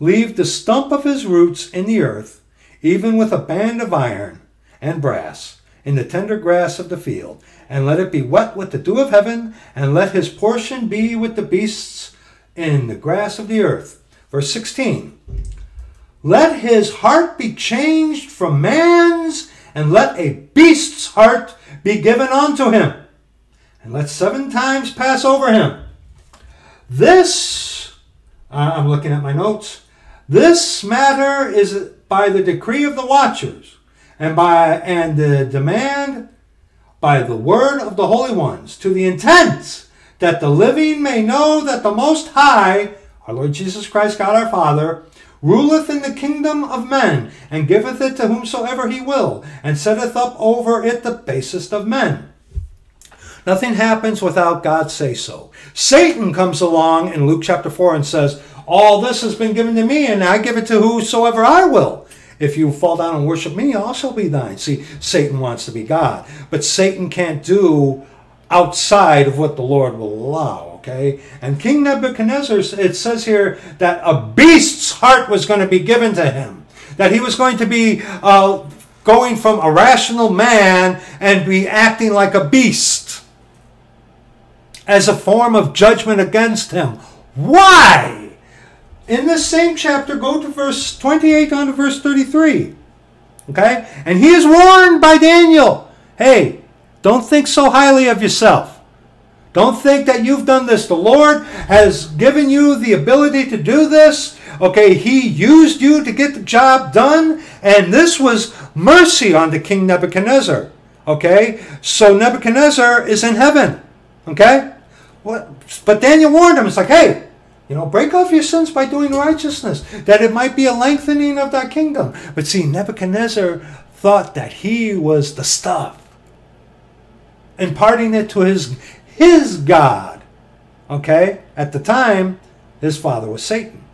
leave the stump of his roots in the earth, even with a band of iron and brass, in the tender grass of the field, and let it be wet with the dew of heaven, and let his portion be with the beasts in the grass of the earth. Verse 16 Let his heart be changed from man's, and let a beast's heart be given unto him, and let seven times pass over him. This, I'm looking at my notes, this matter is by the decree of the watchers, and by and the demand by the word of the holy ones, to the intent that the living may know that the Most High, our Lord Jesus Christ, God our Father, ruleth in the kingdom of men, and giveth it to whomsoever he will, and setteth up over it the basest of men. Nothing happens without God say so. Satan comes along in Luke chapter 4 and says, All this has been given to me, and I give it to whosoever I will. If you fall down and worship me, I'll shall be thine. See, Satan wants to be God. But Satan can't do outside of what the Lord will allow. Okay, and King Nebuchadnezzar, it says here that a beast's heart was going to be given to him, that he was going to be uh, going from a rational man and be acting like a beast as a form of judgment against him. Why? In this same chapter, go to verse 28 on to verse 33. Okay? And he is warned by Daniel hey, don't think so highly of yourself. Don't think that you've done this. The Lord has given you the ability to do this. Okay, He used you to get the job done, and this was mercy on the King Nebuchadnezzar. Okay, so Nebuchadnezzar is in heaven. Okay, what? But Daniel warned him. It's like, hey, you know, break off your sins by doing righteousness, that it might be a lengthening of thy kingdom. But see, Nebuchadnezzar thought that he was the stuff, imparting it to his his God. Okay? At the time, his father was Satan.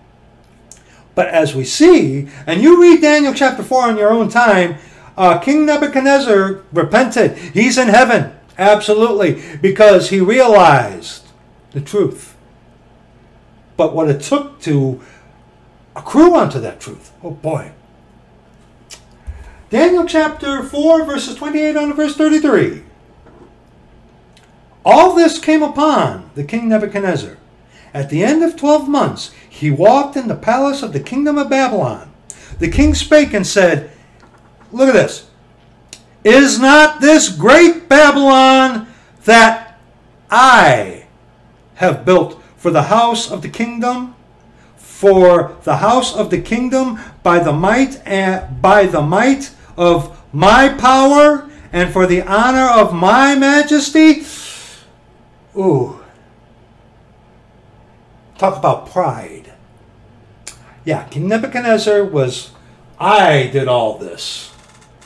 But as we see, and you read Daniel chapter 4 on your own time, uh, King Nebuchadnezzar repented. He's in heaven. Absolutely. Because he realized the truth. But what it took to accrue onto that truth. Oh boy. Daniel chapter 4, verses 28 on to verse 33. All this came upon the king Nebuchadnezzar. At the end of twelve months, he walked in the palace of the kingdom of Babylon. The king spake and said, Look at this. Is not this great Babylon that I have built for the house of the kingdom? For the house of the kingdom by the might and by the might of my power and for the honor of my majesty? Ooh. Talk about pride. Yeah, King Nebuchadnezzar was, I did all this.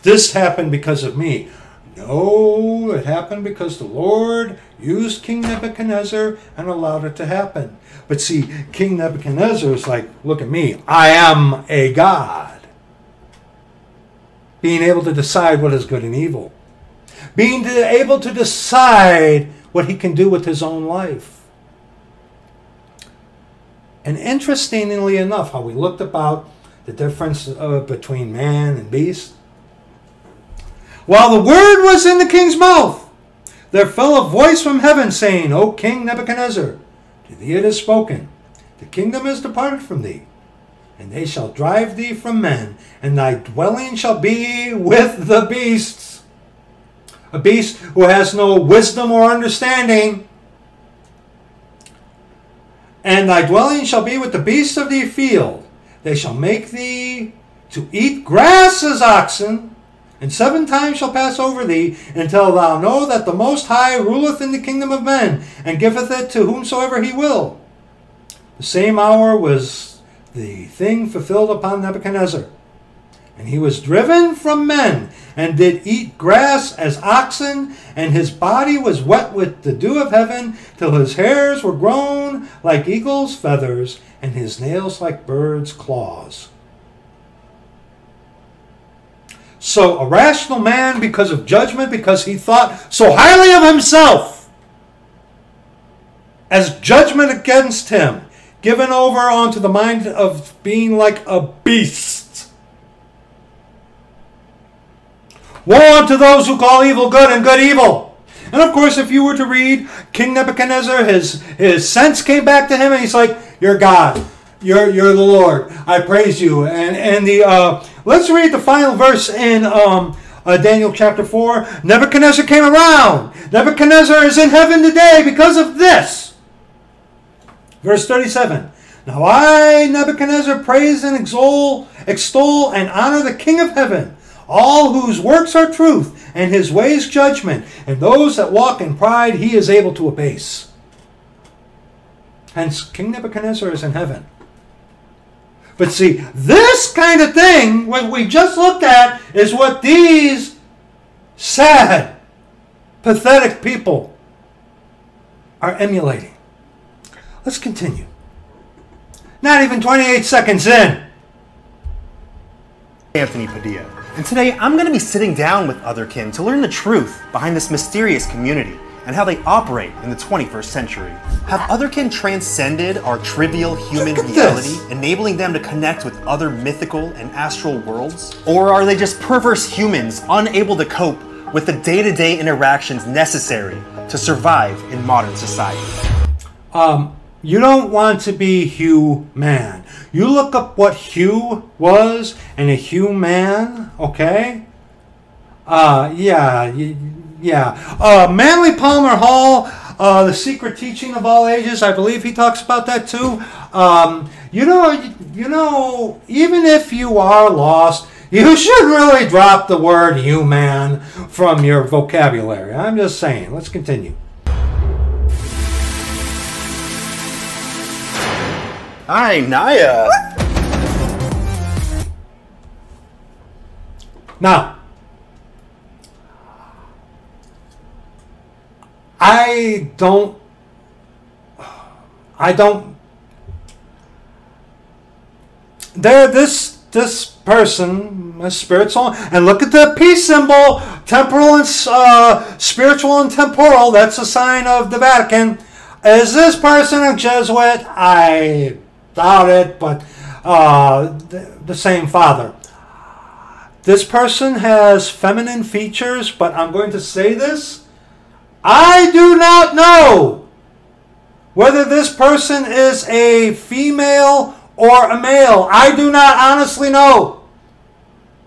This happened because of me. No, it happened because the Lord used King Nebuchadnezzar and allowed it to happen. But see, King Nebuchadnezzar is like, look at me, I am a God. Being able to decide what is good and evil. Being able to decide what he can do with his own life. And interestingly enough, how we looked about the difference uh, between man and beast. While the word was in the king's mouth, there fell a voice from heaven saying, O King Nebuchadnezzar, to thee it is spoken, the kingdom is departed from thee, and they shall drive thee from men, and thy dwelling shall be with the beasts a beast who has no wisdom or understanding. And thy dwelling shall be with the beasts of the field. They shall make thee to eat grass as oxen, and seven times shall pass over thee, until thou know that the Most High ruleth in the kingdom of men, and giveth it to whomsoever he will. The same hour was the thing fulfilled upon Nebuchadnezzar. And he was driven from men, and did eat grass as oxen, and his body was wet with the dew of heaven, till his hairs were grown like eagle's feathers, and his nails like birds' claws. So, a rational man, because of judgment, because he thought so highly of himself, as judgment against him, given over onto the mind of being like a beast Woe unto those who call evil good and good evil. And of course, if you were to read King Nebuchadnezzar, his, his sense came back to him and he's like, You're God. You're, you're the Lord. I praise you. And, and the uh, let's read the final verse in um, uh, Daniel chapter 4. Nebuchadnezzar came around. Nebuchadnezzar is in heaven today because of this. Verse 37. Now I, Nebuchadnezzar, praise and extol, extol and honor the King of heaven all whose works are truth, and his ways judgment, and those that walk in pride he is able to abase. Hence, King Nebuchadnezzar is in heaven. But see, this kind of thing, what we just looked at, is what these sad, pathetic people are emulating. Let's continue. Not even 28 seconds in. Anthony Padilla and today I'm going to be sitting down with Otherkin to learn the truth behind this mysterious community and how they operate in the 21st century. Have otherkin transcended our trivial human reality, this. enabling them to connect with other mythical and astral worlds? Or are they just perverse humans unable to cope with the day to day interactions necessary to survive in modern society? Um, you don't want to be Hugh Man. You look up what Hugh was and a Hugh Man, okay? Uh, yeah, yeah. Uh, Manly Palmer Hall, uh, The Secret Teaching of All Ages, I believe he talks about that too. Um, you know, you know, even if you are lost, you should really drop the word human from your vocabulary. I'm just saying. Let's continue. Hi, Naya. Now, I don't. I don't. There, this this person, a spirit soul, and look at the peace symbol, temporal and uh, spiritual and temporal. That's a sign of the Vatican. Is this person a Jesuit? I doubt it, but uh, the, the same father. This person has feminine features, but I'm going to say this. I do not know whether this person is a female or a male. I do not honestly know.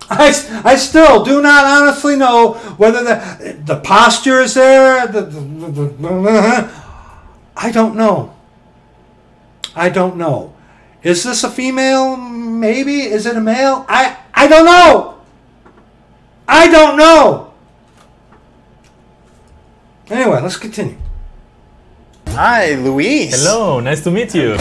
I, I still do not honestly know whether the, the posture is there. The, the, I don't know. I don't know. Is this a female? Maybe. Is it a male? I I don't know. I don't know. Anyway, let's continue. Hi, Luis. Hello, nice to meet you.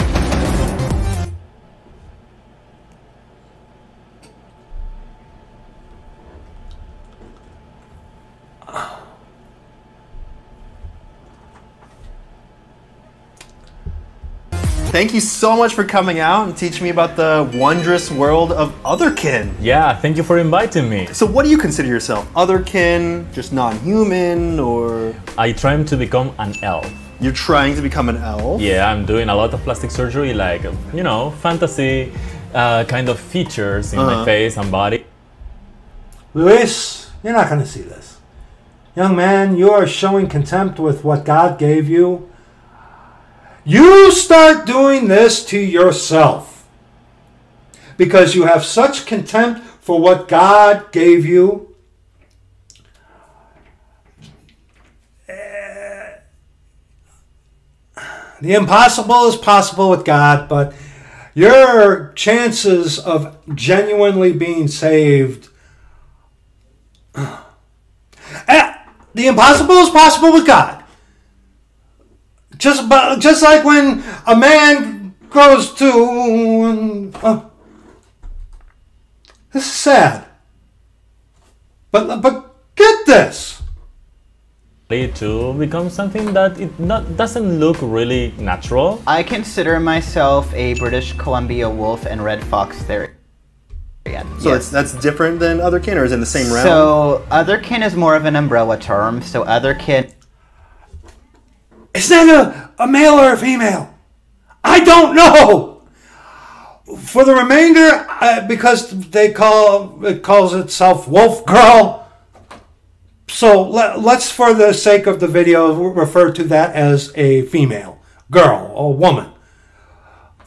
Thank you so much for coming out and teaching me about the wondrous world of otherkin. Yeah, thank you for inviting me. So, what do you consider yourself? Otherkin, just non-human, or I try to become an elf. you're trying to become an elf? Yeah, I'm doing a lot of plastic surgery, like, you know, fantasy uh, kind of features in Uh-huh. my face and body. Luis, you're not going to see this. Young man, you are showing contempt with what God gave you. You start doing this to yourself because you have such contempt for what God gave you. Eh, The impossible is possible with God, but your chances of genuinely being saved Eh, the impossible is possible with God. Just, but just like when a man goes to, uh, this is sad. But but get this. To become something that it not, doesn't look really natural. I consider myself a British Columbia wolf and red fox there. So it's, that's different than otherkin, or is it in the same realm? So otherkin is more of an umbrella term. So otherkin Is that a, a male or a female? I don't know. For the remainder, because they call it calls itself Wolf Girl. So let, let's, for the sake of the video, refer to that as a female, girl, or woman.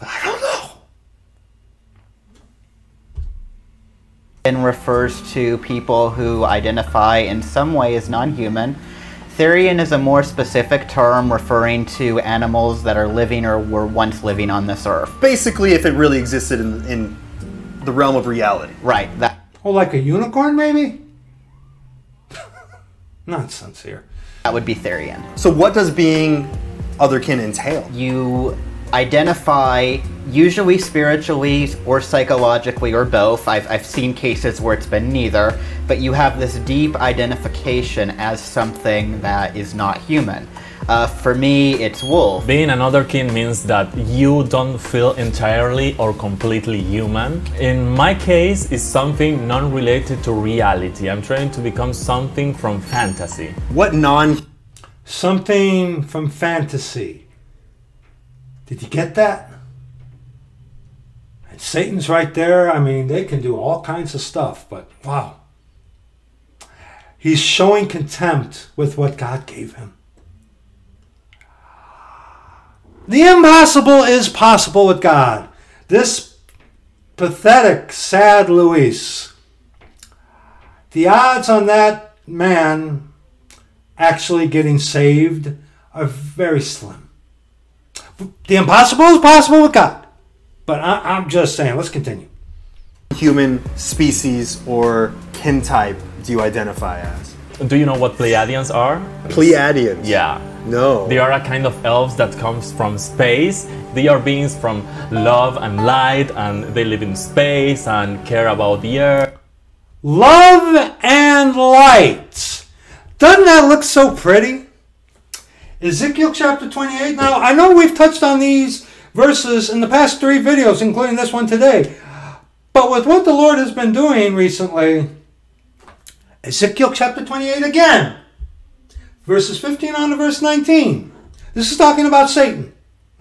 I don't know. And refers to people who identify in some way as non-human. Therian is a more specific term referring to animals that are living or were once living on this earth. Basically, if it really existed in, in the realm of reality. Right. That Oh, like a unicorn, maybe? Nonsense here. that would be Therian. So, what does being otherkin entail? you identify usually spiritually or psychologically or both. I've, I've seen cases where it's been neither, but you have this deep identification as something that is not human. Uh, for me, it's wolf. Being another kin means that you don't feel entirely or completely human. In my case, it's something non-related to reality. I'm trying to become something from fantasy. What non something from fantasy. Did you get that? And Satan's right there. I mean, they can do all kinds of stuff, but wow. He's showing contempt with what God gave him. The impossible is possible with God. This pathetic, sad Luis. The odds on that man actually getting saved are very slim. The impossible is possible with God. But I, am just saying, let's continue. Human species or kin type do you identify as? Do you know what Pleiadians are? Pleiadians? Yeah. No. They are a kind of elves that comes from space. They are beings from love and light and they live in space and care about the earth. Love and light. Doesn't that look so pretty? Ezekiel chapter 28. Now, I know we've touched on these verses in the past three videos, including this one today. But with what the Lord has been doing recently, Ezekiel chapter 28 again, verses 15 on to verse 19. This is talking about Satan.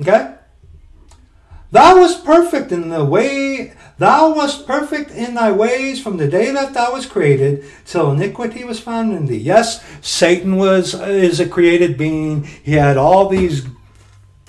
Okay? Thou wast perfect in the way, thou wast perfect in thy ways from the day that thou was created, till iniquity was found in thee. Yes, Satan was is a created being. He had all these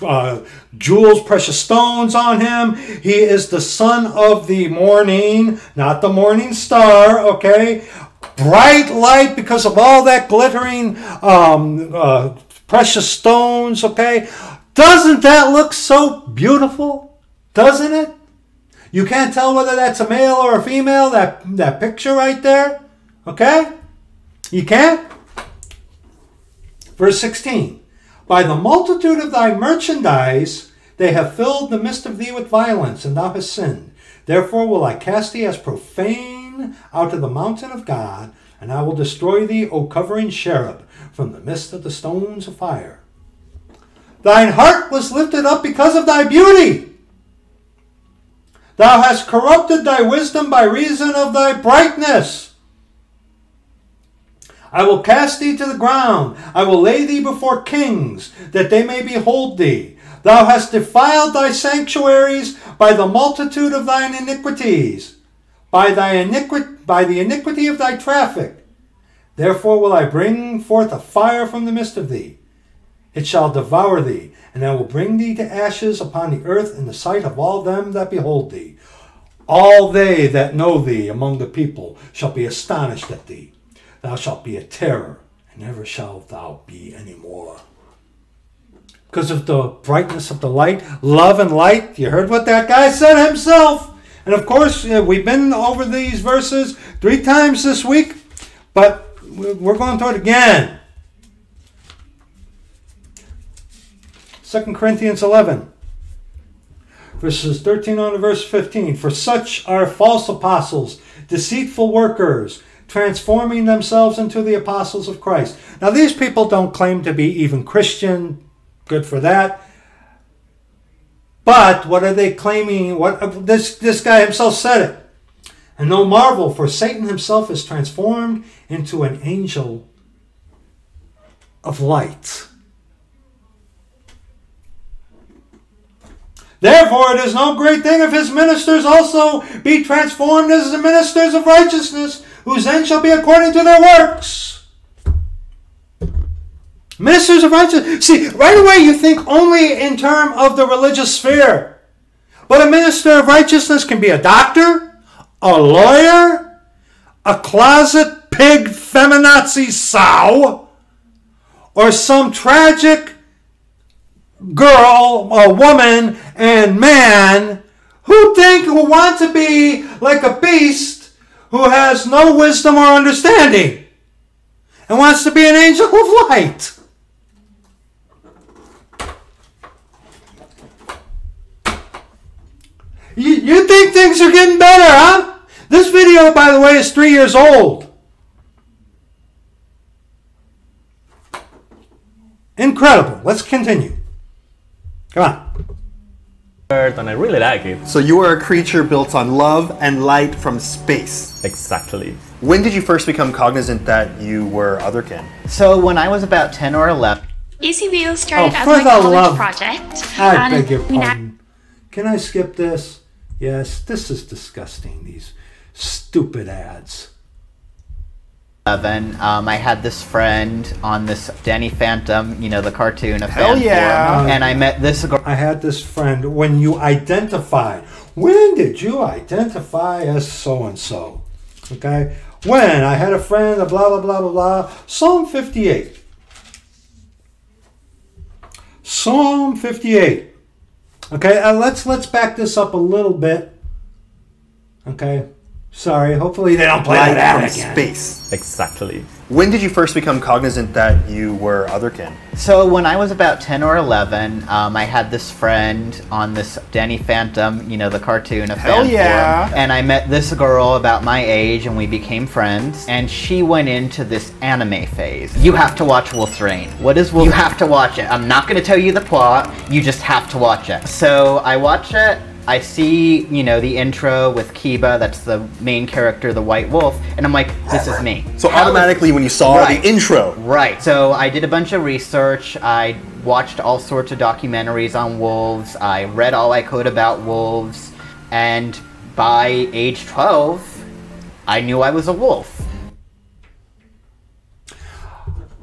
uh, jewels, precious stones on him. He is the son of the morning, not the morning star, okay? Bright light because of all that glittering um, uh, precious stones, okay? Doesn't that look so beautiful? Doesn't it? You can't tell whether that's a male or a female, that, that picture right there. Okay? You can't? Verse 16 By the multitude of thy merchandise they have filled the midst of thee with violence, and thou hast sinned. Therefore will I cast thee as profane out of the mountain of God, and I will destroy thee, O covering cherub, from the midst of the stones of fire. Thine heart was lifted up because of thy beauty. Thou hast corrupted thy wisdom by reason of thy brightness. I will cast thee to the ground. I will lay thee before kings, that they may behold thee. Thou hast defiled thy sanctuaries by the multitude of thine iniquities, by, thy iniqui- by the iniquity of thy traffic. Therefore will I bring forth a fire from the midst of thee. It shall devour thee, and I will bring thee to ashes upon the earth in the sight of all them that behold thee. All they that know thee among the people shall be astonished at thee. Thou shalt be a terror, and never shalt thou be any more. Because of the brightness of the light, love and light, you heard what that guy said himself. And of course, we've been over these verses three times this week, but we're going through it again. 2 Corinthians 11, verses 13 on to verse 15. For such are false apostles, deceitful workers, transforming themselves into the apostles of Christ. Now, these people don't claim to be even Christian. Good for that. But what are they claiming? What this this guy himself said it. And no marvel, for Satan himself is transformed into an angel of light. Therefore, it is no great thing if his ministers also be transformed as the ministers of righteousness, whose end shall be according to their works. Ministers of righteousness. See, right away you think only in terms of the religious sphere. But a minister of righteousness can be a doctor, a lawyer, a closet pig feminazi sow, or some tragic girl, a woman, and man who think, who want to be like a beast who has no wisdom or understanding and wants to be an angel of light. You, you think things are getting better, huh? This video, by the way, is three years old. Incredible. Let's continue. Come on. And I really like it. So you are a creature built on love and light from space. Exactly. When did you first become cognizant that you were otherkin? So when I was about 10 or 11, Easy Wheel oh, started Oh, as for my college love- project. I and beg your pardon. Can I skip this? Yes, this is disgusting. These stupid ads. 11, um, I had this friend on this Danny Phantom, you know, the cartoon of Hell yeah. Forum, and I met this girl. I had this friend. When you identified, when did you identify as so and so? Okay, when I had a friend, blah blah blah blah blah. Psalm fifty-eight. Psalm fifty-eight. Okay, uh, let's let's back this up a little bit. Okay, sorry. Hopefully they don't play Light that from ad again. space. Exactly. When did you first become cognizant that you were otherkin? So when I was about 10 or 11, um, I had this friend on this Danny Phantom, you know, the cartoon of Hell Fan yeah. Forum, and I met this girl about my age, and we became friends. And she went into this anime phase. You have to watch Wolf's Rain. What is Wolf? You have to watch it. I'm not going to tell you the plot. You just have to watch it. So I watch it. I see, you know, the intro with Kiba. That's the main character, the White Wolf, and I'm like, this is me. So How is- automatically, when you saw Right. the intro, Right. So I did a bunch of research. I watched all sorts of documentaries on wolves. I read all I could about wolves. And by age 12, I knew I was a wolf.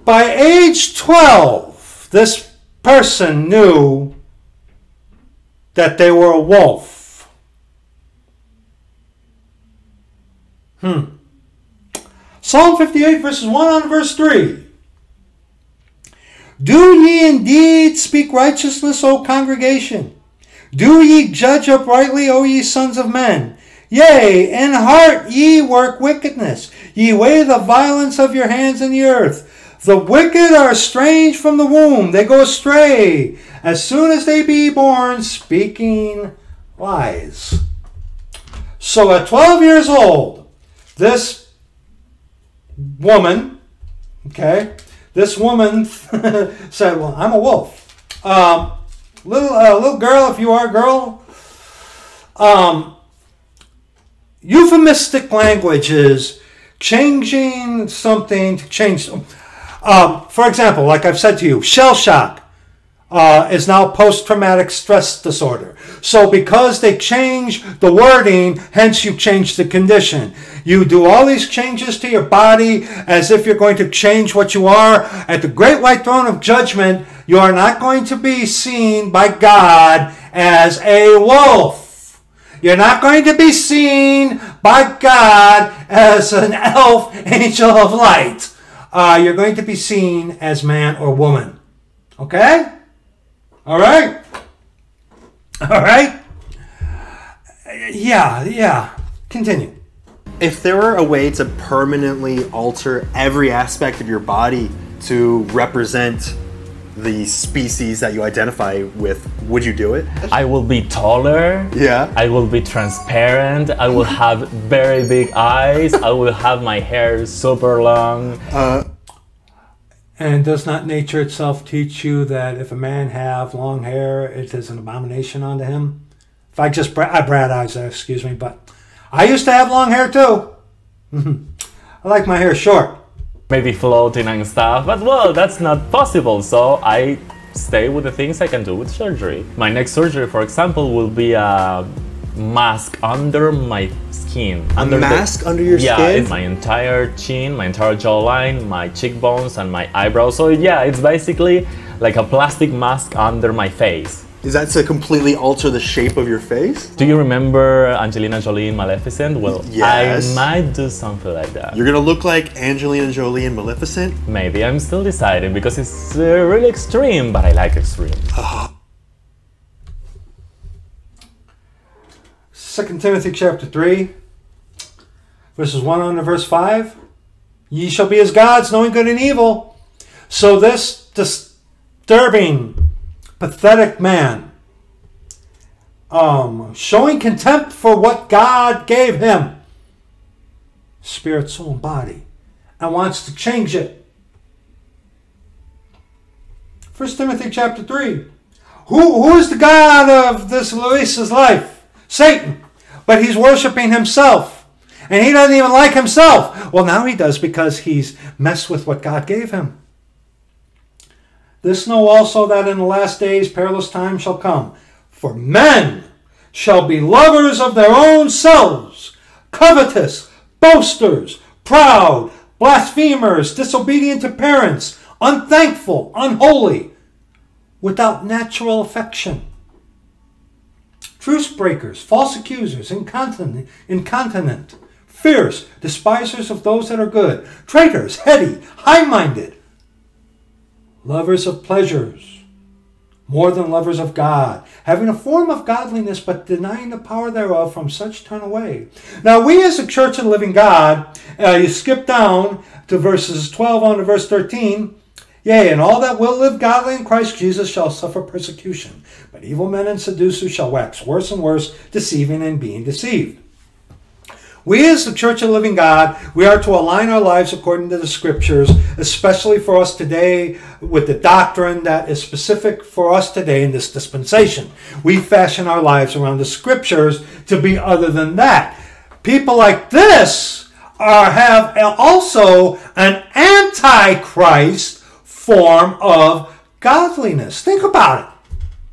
By age 12, this person knew that they were a wolf. Hmm. Psalm 58, verses 1 on verse 3. Do ye indeed speak righteousness, O congregation? Do ye judge uprightly, O ye sons of men? Yea, in heart ye work wickedness. Ye weigh the violence of your hands in the earth. The wicked are estranged from the womb. They go astray as soon as they be born, speaking lies. So at 12 years old, this woman, okay, this woman said, Well, I'm a wolf. Um, little, uh, little girl, if you are a girl, um, euphemistic language is changing something to change. Um, for example, like I've said to you, shell shock uh, is now post traumatic stress disorder. So, because they change the wording, hence you change the condition. You do all these changes to your body as if you're going to change what you are. At the great white throne of judgment, you are not going to be seen by God as a wolf. You're not going to be seen by God as an elf angel of light. Uh, you're going to be seen as man or woman. Okay? All right? All right? Yeah, yeah. Continue. if there were a way to permanently alter every aspect of your body to represent the species that you identify with, would you do it? I will be taller. Yeah. I will be transparent. I will have very big eyes. I will have my hair super long. Uh, and does not nature itself teach you that if a man have long hair, it is an abomination unto him? If I just bra- I Brad eyes there, excuse me, but I used to have long hair too. I like my hair short. Maybe floating and stuff, but well, that's not possible. So I stay with the things I can do with surgery. My next surgery, for example, will be a mask under my skin. A under the- mask under your yeah, skin? it's my entire chin, my entire jawline, my cheekbones, and my eyebrows. So yeah, it's basically like a plastic mask under my face. Is that to completely alter the shape of your face? Do you remember Angelina Jolie in Maleficent? Well, Yes. I might do something like that. You're gonna look like Angelina Jolie in Maleficent? Maybe I'm still deciding because it's uh, really extreme, but I like extreme. Second Timothy chapter 3, verses 1 on to verse 5. Ye shall be as gods, knowing good and evil. So this disturbing, pathetic man, um, showing contempt for what God gave him, spirit, soul, and body, and wants to change it. First Timothy chapter 3. Who, who is the God of this Luis's life? Satan. But he's worshiping himself. And he doesn't even like himself. Well, now he does because he's messed with what God gave him. This know also that in the last days perilous times shall come. For men shall be lovers of their own selves, covetous, boasters, proud, blasphemers, disobedient to parents, unthankful, unholy, without natural affection. Truce breakers, false accusers, incontinent, incontinent, fierce, despisers of those that are good, traitors, heady, high minded, lovers of pleasures, more than lovers of God, having a form of godliness, but denying the power thereof, from such turn away. Now, we as a church of the living God, uh, you skip down to verses 12 on to verse 13. Yea, and all that will live godly in Christ Jesus shall suffer persecution. But evil men and seducers shall wax worse and worse, deceiving and being deceived. We, as the Church of the Living God, we are to align our lives according to the Scriptures, especially for us today with the doctrine that is specific for us today in this dispensation. We fashion our lives around the Scriptures to be other than that. People like this are have also an antichrist form of godliness. Think about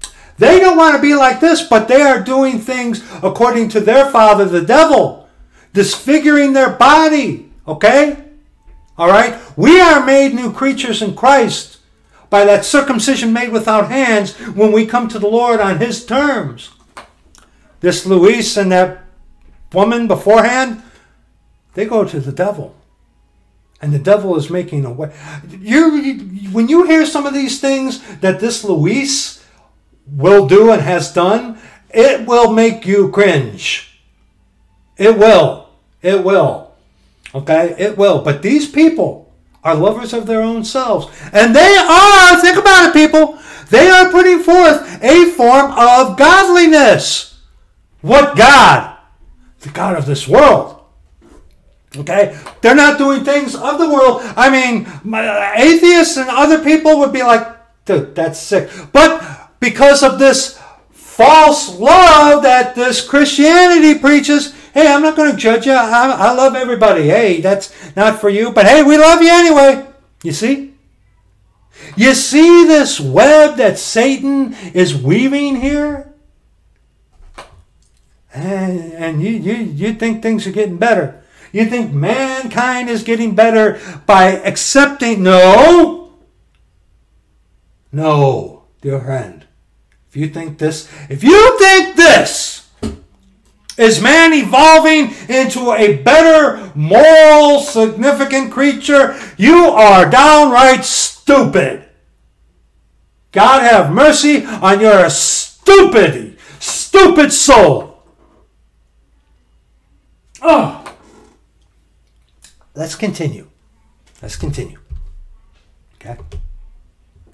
it. They don't want to be like this, but they are doing things according to their father, the devil disfiguring their body. Okay? All right? We are made new creatures in Christ by that circumcision made without hands when we come to the Lord on His terms. This Luis and that woman beforehand, they go to the devil. And the devil is making a way. You, when you hear some of these things that this Luis will do and has done, it will make you cringe. It will. It will. Okay? It will. But these people are lovers of their own selves. And they are, think about it, people, they are putting forth a form of godliness. What God? The God of this world. Okay? They're not doing things of the world. I mean, uh, atheists and other people would be like, dude, that's sick. But because of this false love that this Christianity preaches, Hey, I'm not going to judge you. I, I love everybody. Hey, that's not for you, but hey, we love you anyway. You see? You see this web that Satan is weaving here? And, and you, you, you think things are getting better. You think mankind is getting better by accepting. No! No, dear friend. If you think this, if you think this, is man evolving into a better, moral, significant creature? You are downright stupid. God have mercy on your stupid, stupid soul. Oh. Let's continue. Let's continue. Okay.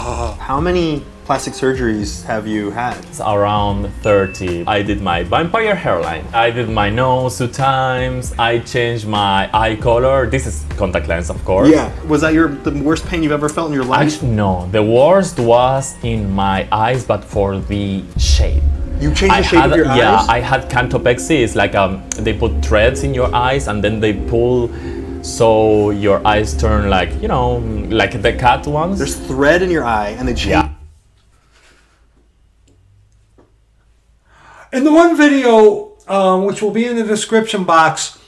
Uh, how many plastic surgeries have you had? It's around 30. I did my vampire hairline. I did my nose two times. I changed my eye color. This is contact lens, of course. Yeah. Was that your the worst pain you've ever felt in your life? Actually, no. The worst was in my eyes, but for the shape. You changed the shape had, of your yeah, eyes? Yeah, I had canthopexy. It's like um, they put threads in your eyes and then they pull so your eyes turn like you know like the cat ones? There's thread in your eye and they change. Yeah. in the one video um, which will be in the description box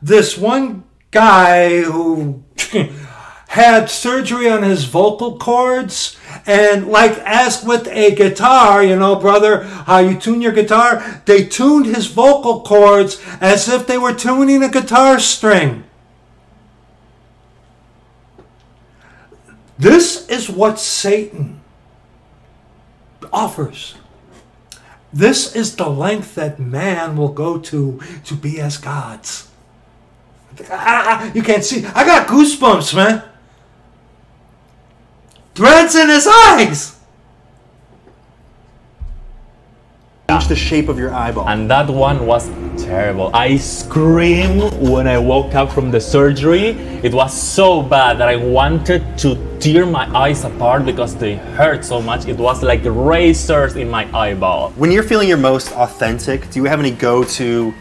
this one guy who had surgery on his vocal cords and like as with a guitar you know brother how you tune your guitar? They tuned his vocal cords as if they were tuning a guitar string This is what Satan offers. This is the length that man will go to to be as gods. Ah, you can't see. I got goosebumps, man. Threads in his eyes. Change the shape of your eyeball. And that one was terrible. I screamed when I woke up from the surgery. It was so bad that I wanted to tear my eyes apart because they hurt so much. It was like razors in my eyeball. When you're feeling your most authentic, do you have any go-to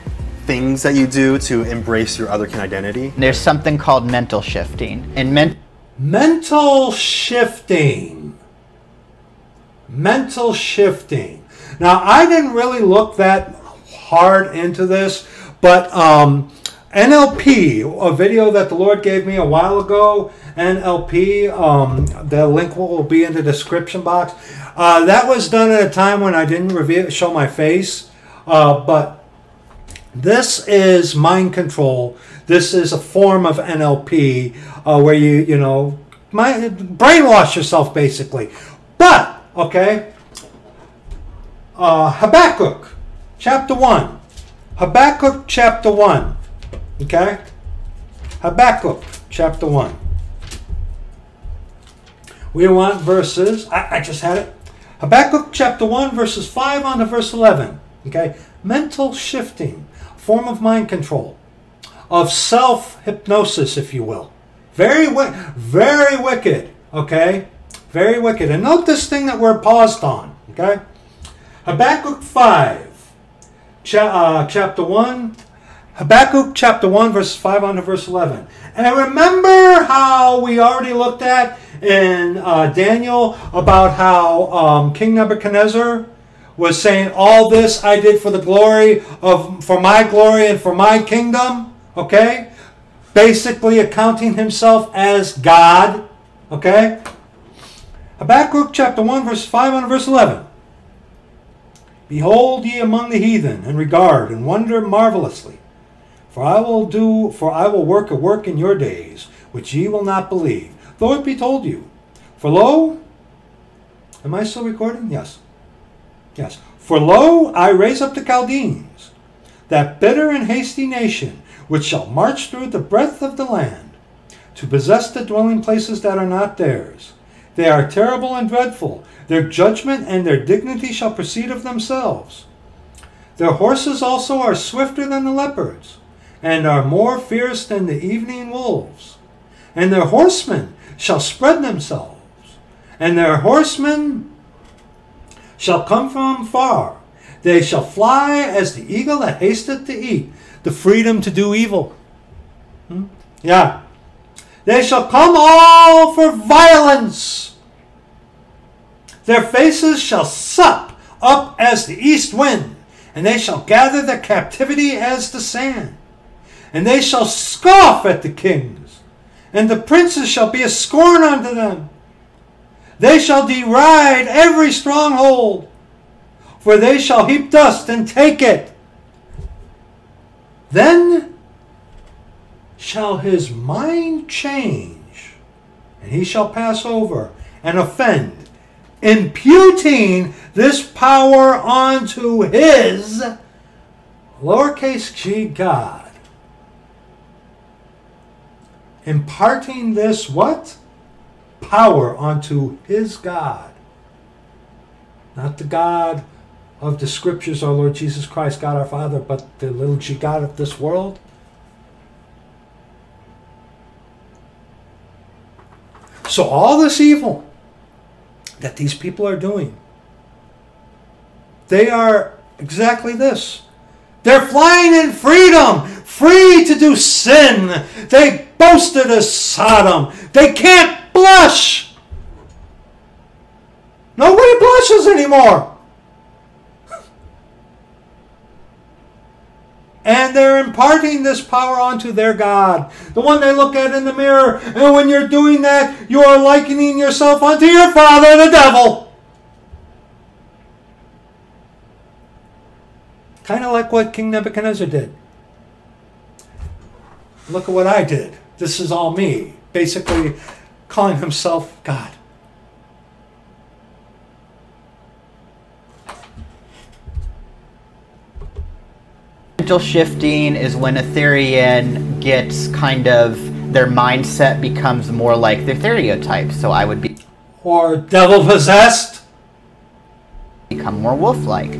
things that you do to embrace your otherkin identity? There's something called mental shifting. And men- mental shifting mental shifting. Now, I didn't really look that hard into this, but um, NLP, a video that the Lord gave me a while ago, NLP, um, the link will be in the description box. Uh, that was done at a time when I didn't reveal, show my face, uh, but this is mind control. This is a form of NLP uh, where you, you know, my, brainwash yourself basically. But, okay, uh, Habakkuk chapter 1. Habakkuk chapter 1. Okay? Habakkuk chapter 1. We want verses, I, I just had it. Habakkuk chapter 1, verses 5 on to verse 11. Okay? Mental shifting, form of mind control, of self hypnosis, if you will. Very, very wicked. Okay? Very wicked. And note this thing that we're paused on. Okay? Habakkuk 5, cha- uh, chapter 1, Habakkuk chapter 1, verse 5 on to verse 11. And I remember how we already looked at in uh, Daniel about how um, King Nebuchadnezzar was saying, All this I did for the glory of, for my glory and for my kingdom. Okay? Basically accounting himself as God. Okay? Habakkuk chapter 1, verse 5 on verse 11. Behold ye among the heathen, and regard and wonder marvelously. For I will do, for I will work a work in your days, which ye will not believe, though it be told you. For lo, am I still recording? Yes. Yes. For lo, I raise up the Chaldeans, that bitter and hasty nation, which shall march through the breadth of the land, to possess the dwelling places that are not theirs. They are terrible and dreadful. Their judgment and their dignity shall proceed of themselves. Their horses also are swifter than the leopards, and are more fierce than the evening wolves. And their horsemen shall spread themselves, and their horsemen shall come from far. They shall fly as the eagle that hasteth to eat, the freedom to do evil. Hmm? Yeah. They shall come all for violence. Their faces shall sup up as the east wind, and they shall gather their captivity as the sand. And they shall scoff at the kings, and the princes shall be a scorn unto them. They shall deride every stronghold, for they shall heap dust and take it. Then shall his mind change, and he shall pass over and offend, imputing this power onto his lowercase g God. Imparting this what? Power onto his God. Not the God of the scriptures, our Lord Jesus Christ, God our Father, but the little g God of this world. So all this evil that these people are doing, they are exactly this. They're flying in freedom, free to do sin. They boasted as Sodom. They can't blush. Nobody blushes anymore. And they're imparting this power onto their God, the one they look at in the mirror. And when you're doing that, you are likening yourself unto your father, the devil. Kind of like what King Nebuchadnezzar did. Look at what I did. This is all me. Basically, calling himself God. Mental shifting is when a Therian gets kind of their mindset becomes more like their stereotype. So I would be Or devil possessed. become more wolf-like.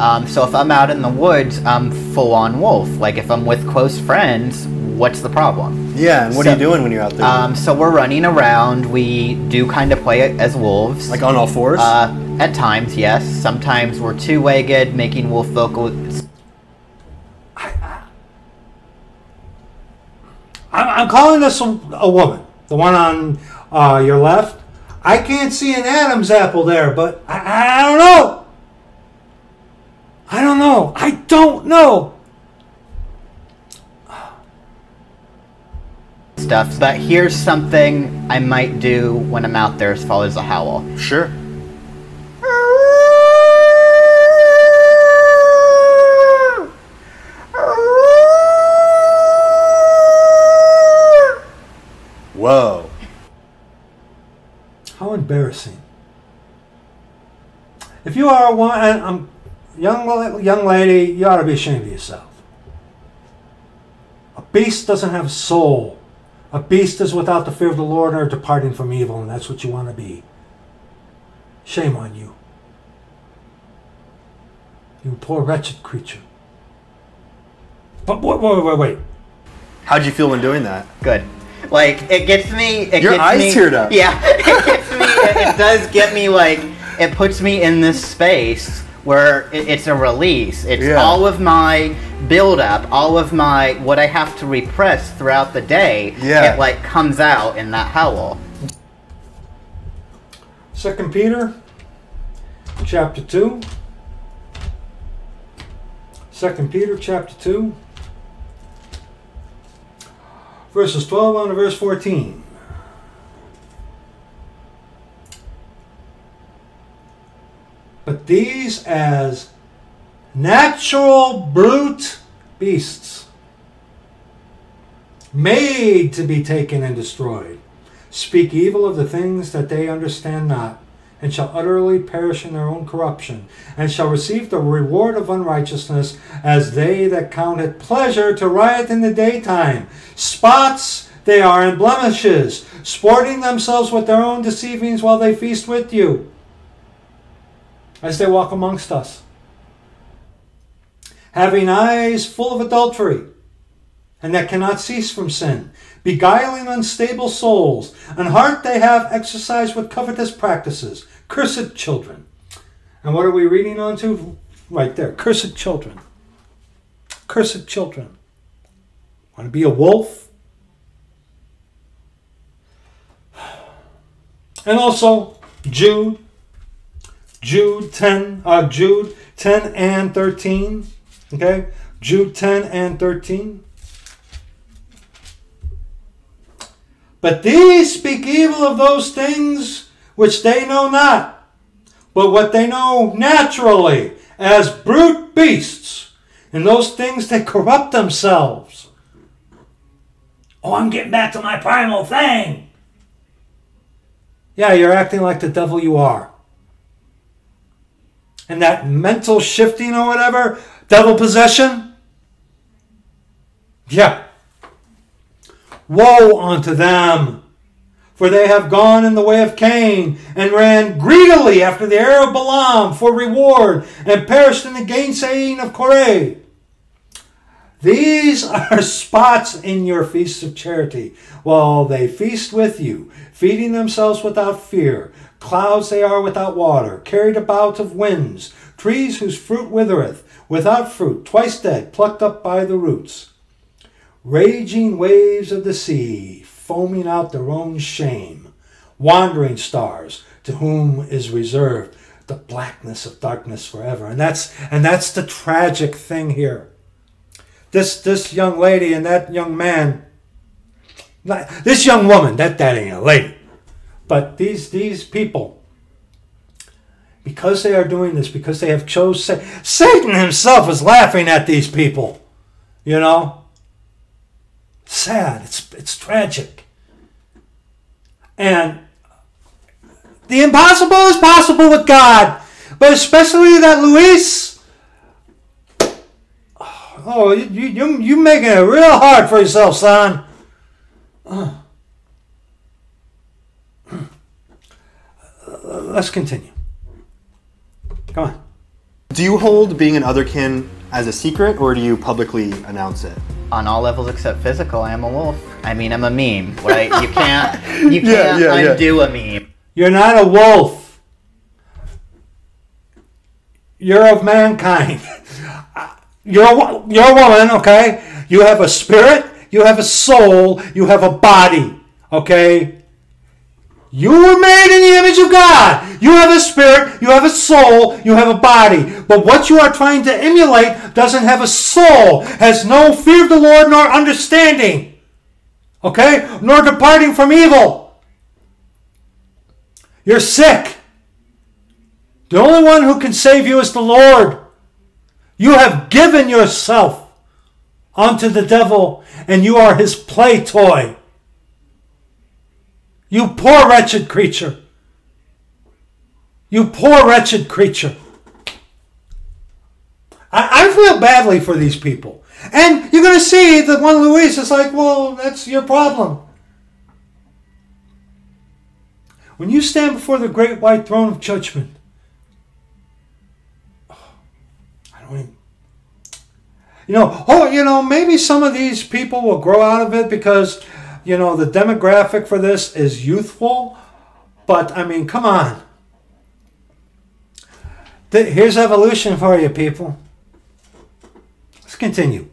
Um, so if I'm out in the woods, I'm full-on wolf. Like if I'm with close friends, what's the problem? Yeah, and what are you doing when you're out there? Um, so we're running around. We do kind of play as wolves. like on all fours? uh, at times, yes. Sometimes we're two-legged, making wolf vocal. I'm, I'm calling this a, a woman, the one on uh, your left. I can't see an Adam's apple there, but I, I don't know. I don't know. I don't know. Stuff, but here's something I might do when I'm out there as far as a howl. Sure. Whoa. How embarrassing. If you are a one, um, young young lady, you ought to be ashamed of yourself. A beast doesn't have a soul. A beast is without the fear of the Lord or departing from evil, and that's what you want to be. Shame on you. You poor wretched creature. But wait, wait, wait, wait. How'd you feel when doing that? Good. Like it gets me. It Your gets eyes me, teared up. Yeah, it gets me. It, it does get me. Like it puts me in this space where it, it's a release. It's Yeah. all of my build up, all of my what I have to repress throughout the day. Yeah. It like comes out in that howl. Second Peter, chapter two. Second Peter, chapter two, verses twelve on to verse fourteen. But these as natural brute beasts, made to be taken and destroyed, speak evil of the things that they understand not, and shall utterly perish in their own corruption, and shall receive the reward of unrighteousness, as they that count it pleasure to riot in the daytime. Spots they are and blemishes, sporting themselves with their own deceivings while they feast with you, as they walk amongst us. Having eyes full of adultery, and that cannot cease from sin, beguiling unstable souls, and heart they have exercised with covetous practices, cursed children. And what are we reading on to? Right there, cursed children. Cursed children. Want to be a wolf? And also Jude, Jude 10, uh, Jude 10 and 13. Okay? Jude 10 and 13. But these speak evil of those things which they know not, but what they know naturally, as brute beasts. And those things they corrupt themselves. Oh, I'm getting back to my primal thing. Yeah, you're acting like the devil you are. And that mental shifting or whatever, devil possession. Yeah. Woe unto them! For they have gone in the way of Cain, and ran greedily after the heir of Balaam for reward, and perished in the gainsaying of Korah. These are spots in your feasts of charity, while they feast with you, feeding themselves without fear. Clouds they are without water, carried about of winds, trees whose fruit withereth, without fruit, twice dead, plucked up by the roots raging waves of the sea, foaming out their own shame, wandering stars to whom is reserved the blackness of darkness forever. And that's and that's the tragic thing here. This this young lady and that young man, this young woman, that that ain't a lady, but these these people. Because they are doing this, because they have chose Satan himself is laughing at these people, you know sad. It's it's tragic. And the impossible is possible with God, but especially that Luis. Oh, you you you making it real hard for yourself, son. Uh, let's continue. Come on. Do you hold being an otherkin as a secret, or do you publicly announce it? On all levels except physical, I am a wolf. I mean, I'm a meme, right? You can't, you can't yeah, yeah. undo a meme. You're not a wolf. You're of mankind. You're a, you're a woman, okay? You have a spirit, you have a soul, you have a body, okay? You were made in the image of God. You have a spirit, you have a soul, you have a body. But what you are trying to emulate doesn't have a soul, has no fear of the Lord nor understanding. Okay? Nor departing from evil. You're sick. The only one who can save you is the Lord. You have given yourself unto the devil, and you are his play toy. You poor wretched creature. You poor wretched creature. I, I feel badly for these people. And you're going to see that one Luis is like, well, that's your problem. When you stand before the great white throne of judgment, I don't even, you know, oh, you know, maybe some of these people will grow out of it because you know, the demographic for this is youthful, but I mean, come on. Here's evolution for you, people. Let's continue.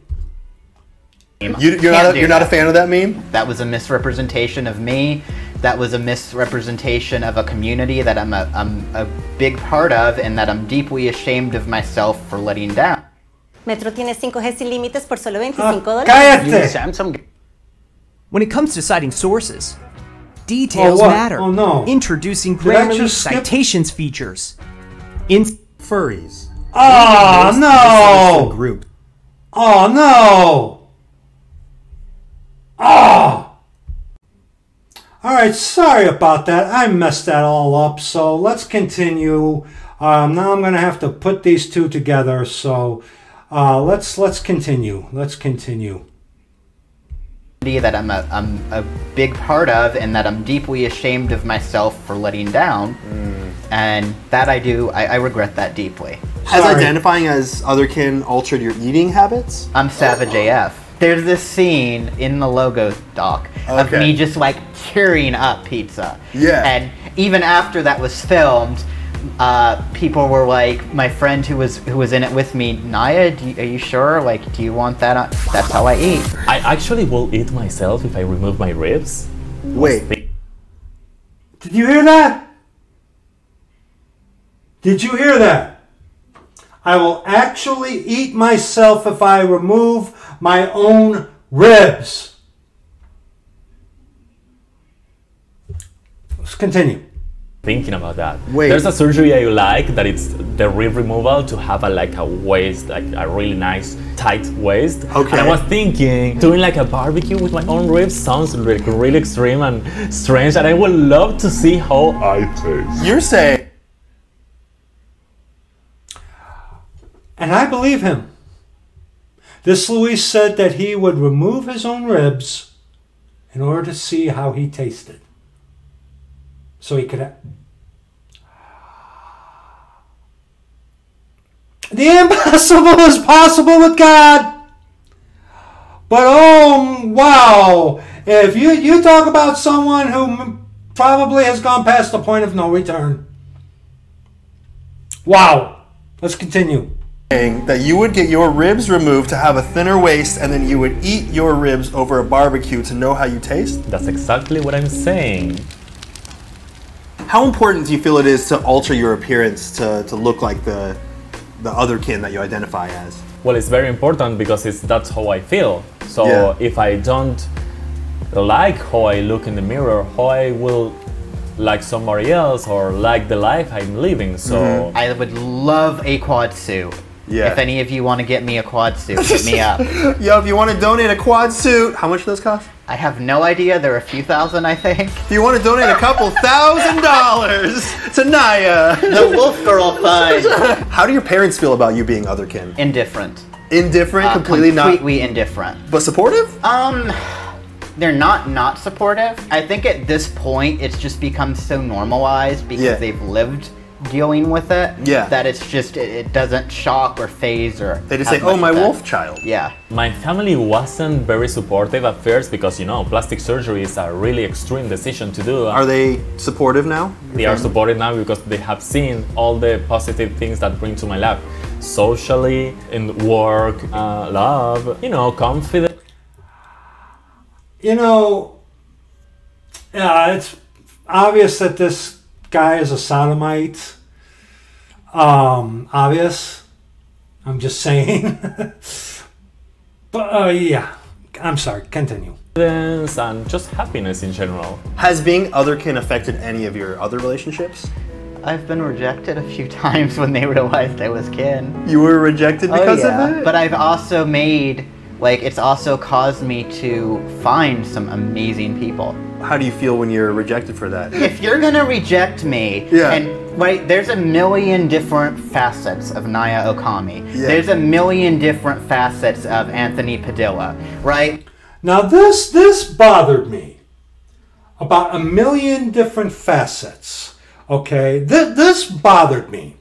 You, are not a, you're not a fan of that meme. That was a misrepresentation of me. That was a misrepresentation of a community that I'm a, I'm a big part of, and that I'm deeply ashamed of myself for letting down. Metro tiene 5G sin límites por solo 25 ah, dólares. ¡Cállate! When it comes to citing sources, details oh, matter. Oh no. Introducing Grammarly citations features. In furries. Oh no. Group. Oh no. Oh. All right, sorry about that. I messed that all up. So let's continue. Um, now I'm going to have to put these two together. So uh, let's let's continue. Let's continue that I'm a, I'm a big part of and that I'm deeply ashamed of myself for letting down. Mm. And that I do, I, I regret that deeply. Has Sorry. identifying as otherkin altered your eating habits? I'm Savage AF. There's this scene in the logo doc okay. of me just like tearing up pizza. Yeah. And even after that was filmed, uh, people were like, my friend who was who was in it with me, Naya, you, are you sure? Like, do you want that? On? That's how I eat. I actually will eat myself if I remove my ribs. Wait. Did you hear that? Did you hear that? I will actually eat myself if I remove my own ribs. Let's continue thinking about that. Wait. There's a surgery I like that it's the rib removal to have a like a waist, like a really nice tight waist. Okay. And I was thinking doing like a barbecue with my own ribs sounds like really extreme and strange, and I would love to see how I taste. You're saying. And I believe him. This Luis said that he would remove his own ribs in order to see how he tasted so he could. Uh, the impossible is possible with God. But oh wow, if you you talk about someone who probably has gone past the point of no return. Wow. Let's continue. That you would get your ribs removed to have a thinner waist, and then you would eat your ribs over a barbecue to know how you taste. That's exactly what I'm saying. How important do you feel it is to alter your appearance to, to look like the the other kin that you identify as? Well, it's very important because it's that's how I feel. So yeah. if I don't like how I look in the mirror, how I will like somebody else or like the life I'm living. So mm-hmm. I would love a quad suit. Yeah. If any of you want to get me a quad suit, hit me up. Yo, if you want to donate a quad suit, how much do those cost? I have no idea. They're a few thousand, I think. If you want to donate a couple thousand dollars to Naya, the Wolf Girl Fund. How do your parents feel about you being otherkin? Indifferent. Indifferent, uh, completely, completely not. Completely indifferent. But supportive? Um, they're not not supportive. I think at this point it's just become so normalized because yeah. they've lived dealing with it. Yeah. That it's just it, it doesn't shock or phase or. They just say, "Oh, my effect. wolf child." Yeah. My family wasn't very supportive at first because you know plastic surgery is a really extreme decision to do. Are they supportive now? They are supportive now because they have seen all the positive things that bring to my life, socially, in work, uh, love, you know, confidence. You know, yeah, it's obvious that this guy is a sodomite. Um, obvious. I'm just saying. but uh, yeah, I'm sorry. Continue. And just happiness in general. Has being otherkin affected any of your other relationships? I've been rejected a few times when they realized I was kin. You were rejected because of it? But I've also made like it's also caused me to find some amazing people. How do you feel when you're rejected for that? If you're gonna reject me, Yeah. and right, there's a million different facets of Naya Okami. Yeah. There's a million different facets of Anthony Padilla, right? Now this this bothered me about a million different facets. Okay, Th- this bothered me.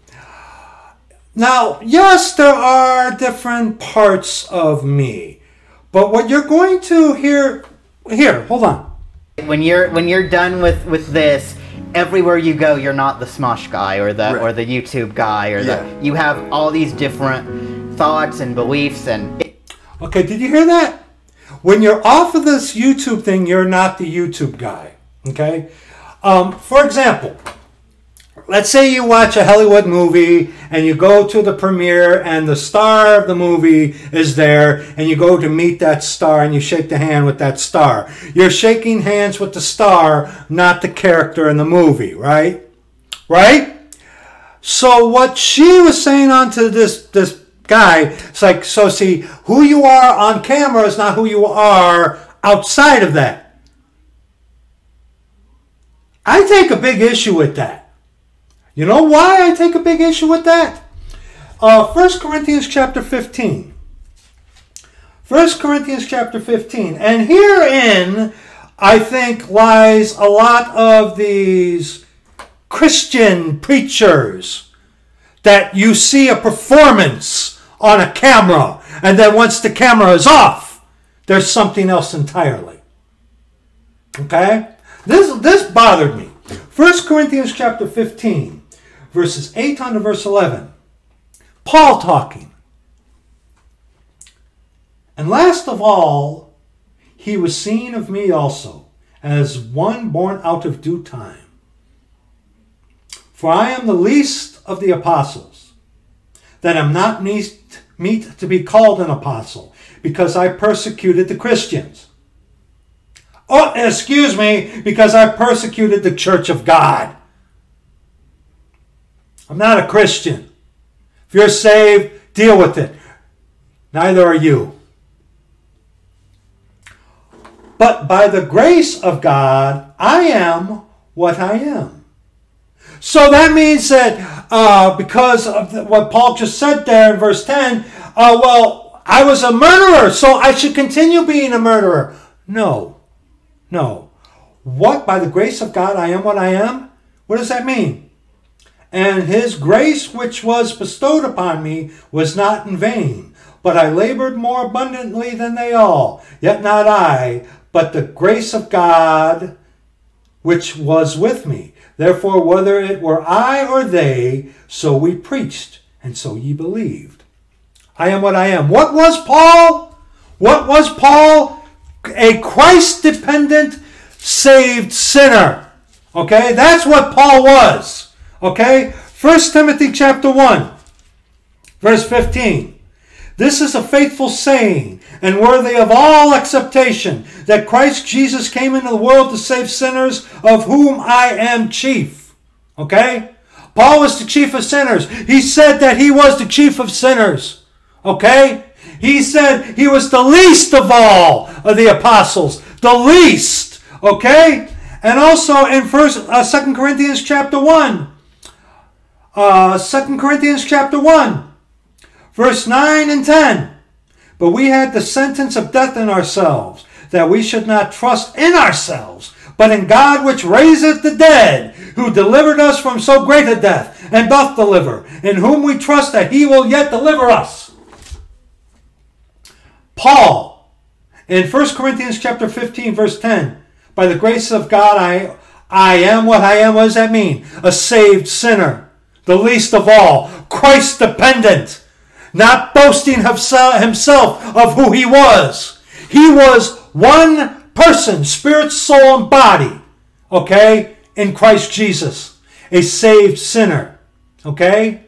Now, yes, there are different parts of me, but what you're going to hear here, hold on. When you're when you're done with with this, everywhere you go, you're not the Smosh guy or the Right. or the YouTube guy or Yeah. the you have all these different thoughts and beliefs and Okay, did you hear that? When you're off of this YouTube thing, you're not the YouTube guy. Okay? Um, for example, let's say you watch a Hollywood movie and you go to the premiere and the star of the movie is there and you go to meet that star and you shake the hand with that star. You're shaking hands with the star, not the character in the movie, right? Right? So what she was saying onto this this guy, it's like so see who you are on camera is not who you are outside of that. I take a big issue with that. You know why I take a big issue with that? Uh, 1 Corinthians chapter 15. 1 Corinthians chapter 15. And herein, I think, lies a lot of these Christian preachers that you see a performance on a camera, and then once the camera is off, there's something else entirely. Okay? This this bothered me. 1 Corinthians chapter 15, verses 8 on to verse 11. Paul talking. And last of all, he was seen of me also, as one born out of due time. For I am the least of the apostles, that am not meet, meet to be called an apostle, because I persecuted the Christians. Oh, excuse me, because I persecuted the church of God. I'm not a Christian. If you're saved, deal with it. Neither are you. But by the grace of God, I am what I am. So that means that uh, because of the, what Paul just said there in verse 10, uh, well, I was a murderer, so I should continue being a murderer. No, no. What, by the grace of God, I am what I am? What does that mean? And his grace which was bestowed upon me was not in vain, but I labored more abundantly than they all. Yet not I, but the grace of God which was with me. Therefore, whether it were I or they, so we preached, and so ye believed. I am what I am. What was Paul? What was Paul? A Christ dependent, saved sinner. Okay, that's what Paul was. Okay, 1 Timothy chapter 1, verse 15. This is a faithful saying and worthy of all acceptation that Christ Jesus came into the world to save sinners, of whom I am chief. Okay? Paul was the chief of sinners. He said that he was the chief of sinners. Okay? He said he was the least of all of the apostles. The least. Okay? And also in first uh, 2 Corinthians chapter 1. Uh, 2 Corinthians chapter 1 verse 9 and 10. But we had the sentence of death in ourselves, that we should not trust in ourselves, but in God which raiseth the dead, who delivered us from so great a death, and doth deliver, in whom we trust that he will yet deliver us. Paul, in 1 Corinthians chapter 15, verse 10, by the grace of God, I, I am what I am. What does that mean? A saved sinner, the least of all, Christ dependent not boasting himself of who he was. He was one person, spirit, soul, and body. Okay? in Christ Jesus, a saved sinner. Okay?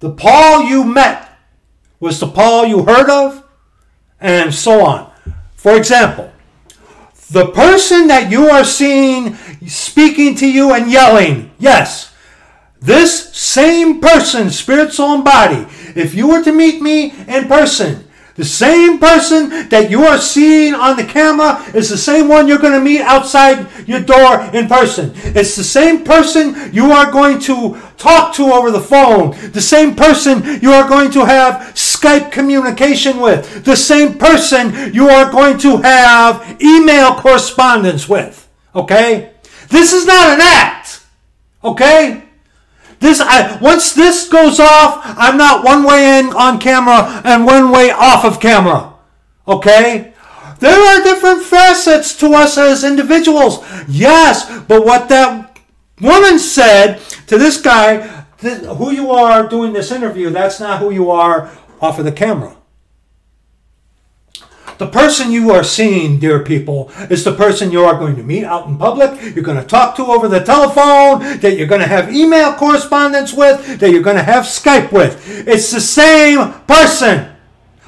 The Paul you met was the Paul you heard of, and so on. For example, the person that you are seeing speaking to you and yelling, yes, this same person, spirit, soul, and body, if you were to meet me in person, the same person that you are seeing on the camera is the same one you're going to meet outside your door in person. It's the same person you are going to talk to over the phone. The same person you are going to have Skype communication with. The same person you are going to have email correspondence with. Okay? This is not an act. Okay? This I, once this goes off, I'm not one way in on camera and one way off of camera. Okay? There are different facets to us as individuals. Yes, but what that woman said to this guy, who you are doing this interview, that's not who you are off of the camera. The person you are seeing, dear people, is the person you are going to meet out in public, you're going to talk to over the telephone, that you're going to have email correspondence with, that you're going to have Skype with. It's the same person.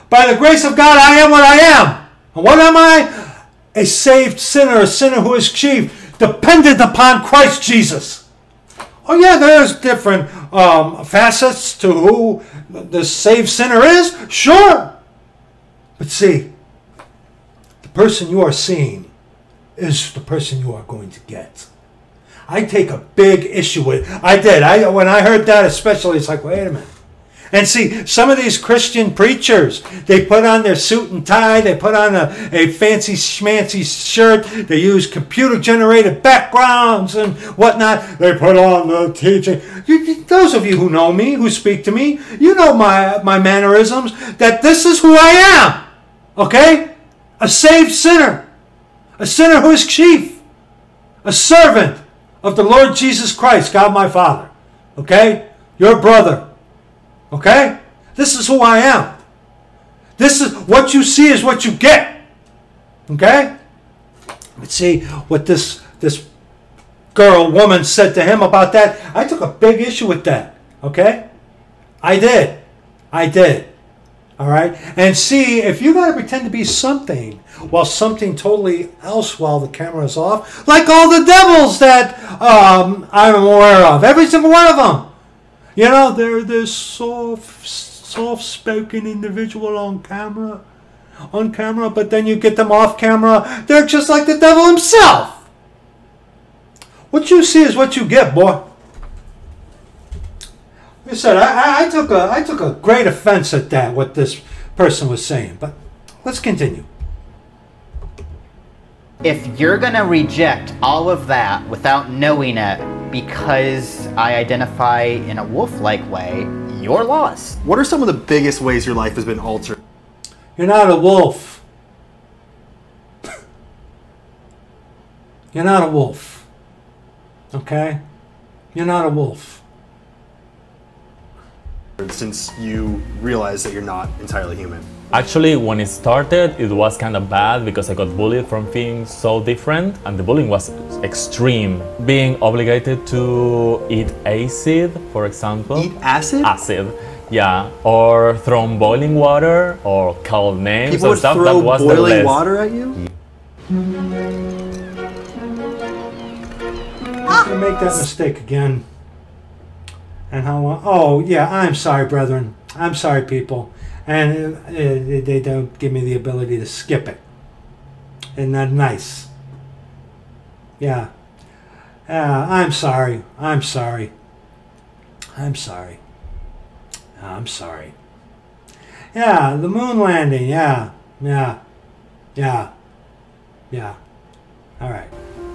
By the grace of God, I am what I am. And what am I? A saved sinner, a sinner who is chief, dependent upon Christ Jesus. Oh, yeah, there's different um, facets to who the saved sinner is. Sure. But see, person you are seeing is the person you are going to get. I take a big issue with. I did. I when I heard that, especially, it's like, wait a minute. And see, some of these Christian preachers, they put on their suit and tie, they put on a, a fancy schmancy shirt, they use computer generated backgrounds and whatnot. They put on the teaching. You, those of you who know me, who speak to me, you know my, my mannerisms, that this is who I am. Okay? A saved sinner. A sinner who is chief. A servant of the Lord Jesus Christ, God my Father. Okay? Your brother. Okay? This is who I am. This is what you see is what you get. Okay? Let's see what this this girl woman said to him about that. I took a big issue with that. Okay? I did. I did. All right? And see, if you got to pretend to be something while something totally else while the camera's off, like all the devils that um, I'm aware of, every single one of them. You know, they're this soft, soft-spoken individual on camera, on camera, but then you get them off camera, they're just like the devil himself. What you see is what you get, boy. Like I said, I, I, I took a I took a great offense at that what this person was saying, but let's continue. If you're gonna reject all of that without knowing it because I identify in a wolf like way, you're lost. What are some of the biggest ways your life has been altered? You're not a wolf. You're not a wolf. Okay? You're not a wolf. Since you realize that you're not entirely human. Actually, when it started, it was kind of bad because I got bullied from being so different, and the bullying was extreme. Being obligated to eat acid, for example. Eat acid? Acid, yeah, or thrown boiling water, or called names People and would stuff. throw that was the boiling water at you? I'm gonna make that mistake again. And how? Oh yeah, I'm sorry, brethren. I'm sorry, people. And uh, they don't give me the ability to skip it. Isn't that nice? Yeah. Uh, I'm sorry. I'm sorry. I'm sorry. I'm sorry. Yeah, the moon landing. Yeah, yeah, yeah, yeah. All right.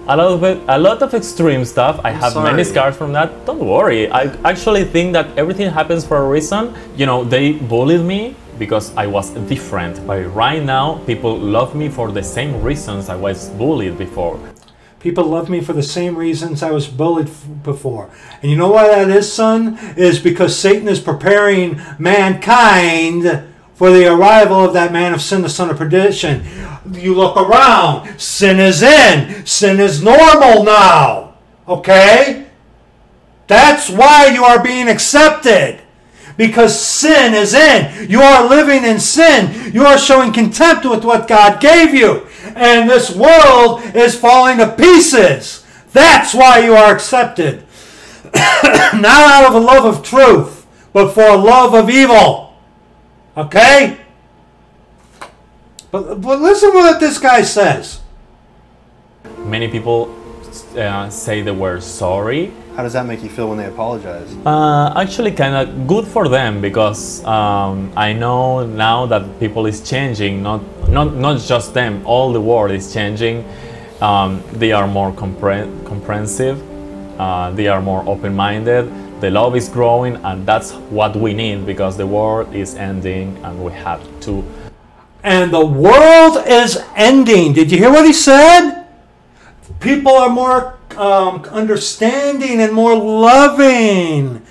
A lot of it, a lot of extreme stuff. I have many scars from that. Don't worry. I actually think that everything happens for a reason. You know, they bullied me because I was different. But right now, people love me for the same reasons I was bullied before. People love me for the same reasons I was bullied f- before. And you know why that is, son? Is because Satan is preparing mankind for the arrival of that man of sin, the son of perdition. You look around. Sin is in. Sin is normal now. Okay? That's why you are being accepted. Because sin is in. You are living in sin. You are showing contempt with what God gave you. And this world is falling to pieces. That's why you are accepted. Not out of a love of truth, but for a love of evil. Okay? But, but listen what this guy says. Many people uh, say the word sorry. How does that make you feel when they apologize? Uh, actually, kind of good for them because um, I know now that people is changing. Not not not just them. All the world is changing. Um, they are more compre- comprehensive. Uh, they are more open-minded. The love is growing, and that's what we need because the world is ending, and we have to And the world is ending. Did you hear what he said? People are more um, understanding and more loving.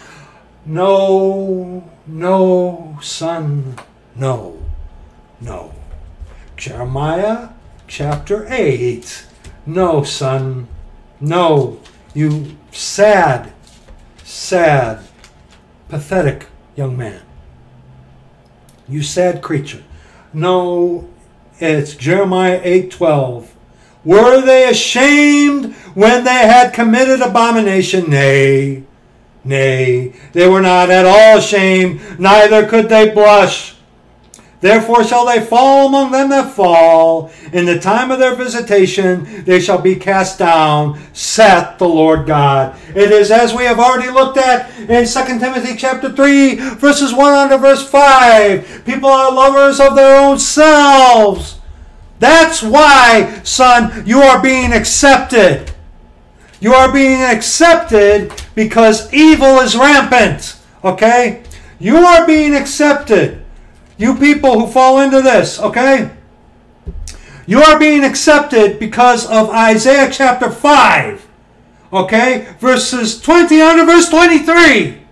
No, no, son, no, no. Jeremiah chapter 8. No, son, no. You sad, sad, pathetic young man. You sad creature. No, it's Jeremiah 8:12. Were they ashamed when they had committed abomination? Nay, nay, they were not at all ashamed, neither could they blush. Therefore shall they fall among them that fall. In the time of their visitation they shall be cast down, saith the Lord God. It is as we have already looked at in 2 Timothy chapter 3, verses 1 on to verse 5. People are lovers of their own selves. That's why, son, you are being accepted. You are being accepted because evil is rampant. Okay? You are being accepted. You people who fall into this, okay? You are being accepted because of Isaiah chapter 5. Okay? Verses 20 on to verse 23.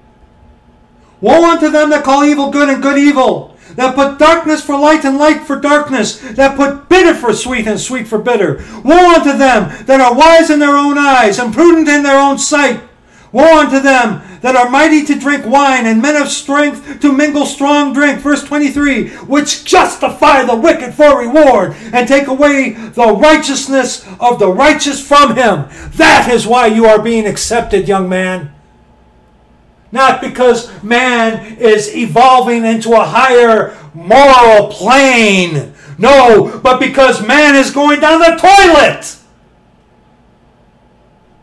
Woe unto them that call evil good and good evil, that put darkness for light and light for darkness, that put bitter for sweet and sweet for bitter. Woe unto them that are wise in their own eyes and prudent in their own sight. Woe unto them that are mighty to drink wine and men of strength to mingle strong drink. Verse 23 which justify the wicked for reward and take away the righteousness of the righteous from him. That is why you are being accepted, young man. Not because man is evolving into a higher moral plane. No, but because man is going down the toilet.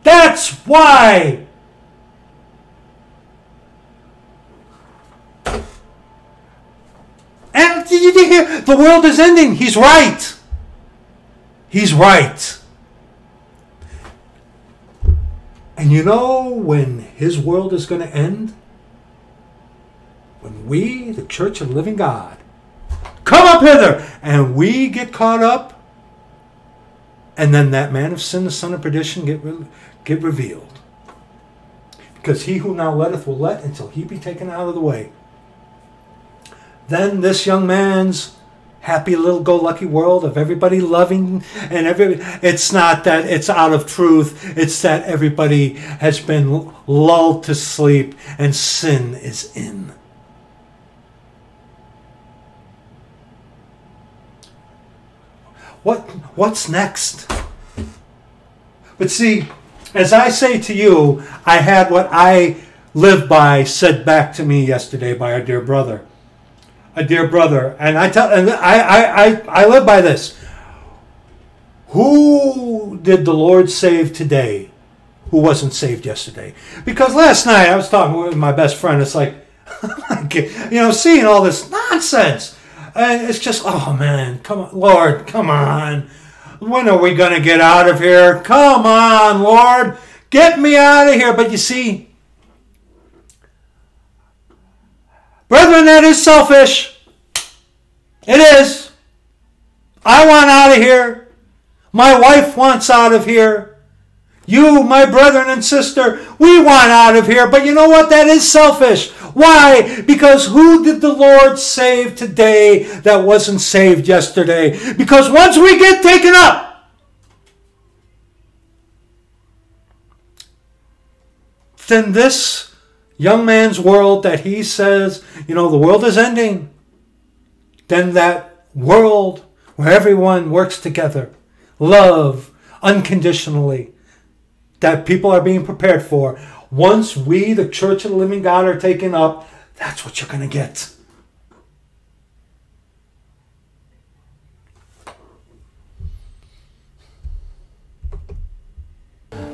That's why. And? The world is ending. He's right. He's right. And you know when his world is going to end? When we, the Church of Living God, come up hither and we get caught up, and then that man of sin, the son of perdition, get, re- get revealed. Because he who now letteth will let until he be taken out of the way. Then this young man's happy little go lucky world of everybody loving and every it's not that it's out of truth it's that everybody has been lulled to sleep and sin is in. What what's next? But see as i say to you i had what i live by said back to me yesterday by our dear brother a dear brother, and I tell, and I, I, I, I live by this. Who did the Lord save today? Who wasn't saved yesterday? Because last night I was talking with my best friend. It's like, you know, seeing all this nonsense, and it's just, oh man, come on, Lord, come on. When are we gonna get out of here? Come on, Lord, get me out of here. But you see, Brethren, that is selfish. It is. I want out of here. My wife wants out of here. You, my brethren and sister, we want out of here. But you know what? That is selfish. Why? Because who did the Lord save today that wasn't saved yesterday? Because once we get taken up, then this young man's world that he says, you know, the world is ending, then that world where everyone works together, love unconditionally, that people are being prepared for. Once we, the Church of the Living God, are taken up, that's what you're going to get.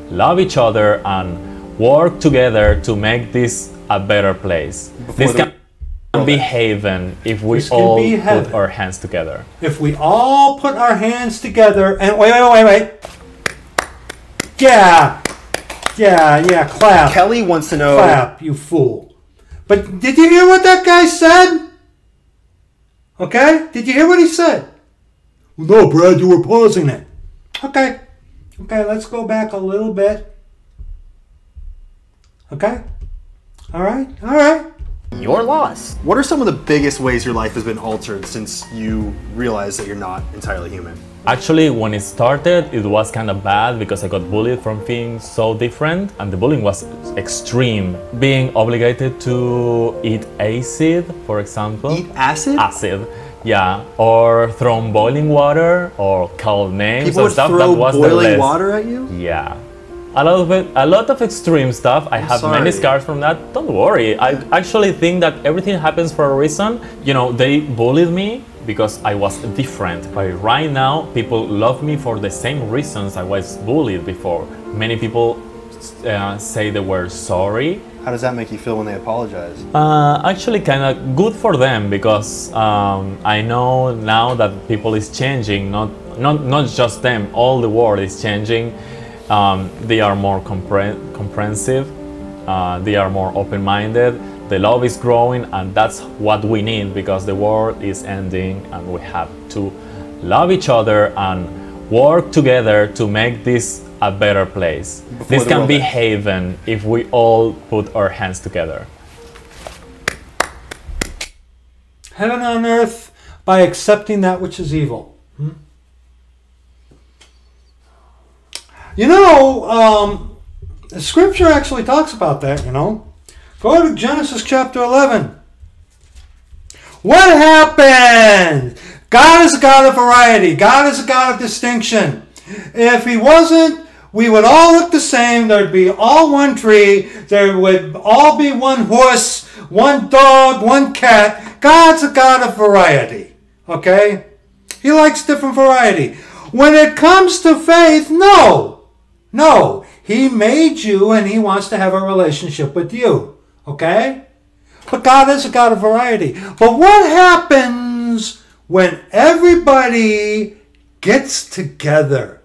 Love each other and work together to make this a better place. this the- can be heaven if we This all put our hands together. If we all put our hands together and wait, wait, wait, wait. Yeah, yeah, yeah. Clap, Kelly wants to know. clap, you fool. But did you hear what that guy said? Okay, did you hear what he said? No, Brad, you were pausing it. Okay, okay. Let's go back a little bit. Okay. All right. All right. Your loss. What are some of the biggest ways your life has been altered since you realized that you're not entirely human? Actually, when it started, it was kind of bad because I got bullied from being so different, and the bullying was extreme. Being obligated to eat acid, for example. Eat acid? acid, yeah, or thrown boiling water, or called names People and would stuff. throw that was the boiling list. water at you? Yeah. A lot of it, a lot of extreme stuff. I have sorry. many scars from that. Don't worry. I actually think that everything happens for a reason. You know, they bullied me because I was different. But right now, people love me for the same reasons I was bullied before. Many people uh, say the word sorry. How does that make you feel when they apologize? Uh, actually, kind of good for them because um, I know now that people is changing. Not not not just them. All the world is changing. Um, they are more compre- comprehensive. Uh, they are more open-minded. The love is growing, and that's what we need because the world is ending, and we have to love each other and work together to make this a better place. this can be ends. haven if we all put our hands together. Heaven on earth by accepting that which is evil. Hmm? You know, um, scripture actually talks about that, you know. Go to Genesis chapter 11. What happened? God is a God of variety. God is a God of distinction. If He wasn't, we would all look the same. There'd be all one tree. There would all be one horse, one dog, one cat. God's a God of variety. Okay? He likes different variety. When it comes to faith, no. No. He made you and He wants to have a relationship with you. Okay? But God is a God of variety. But what happens when everybody gets together?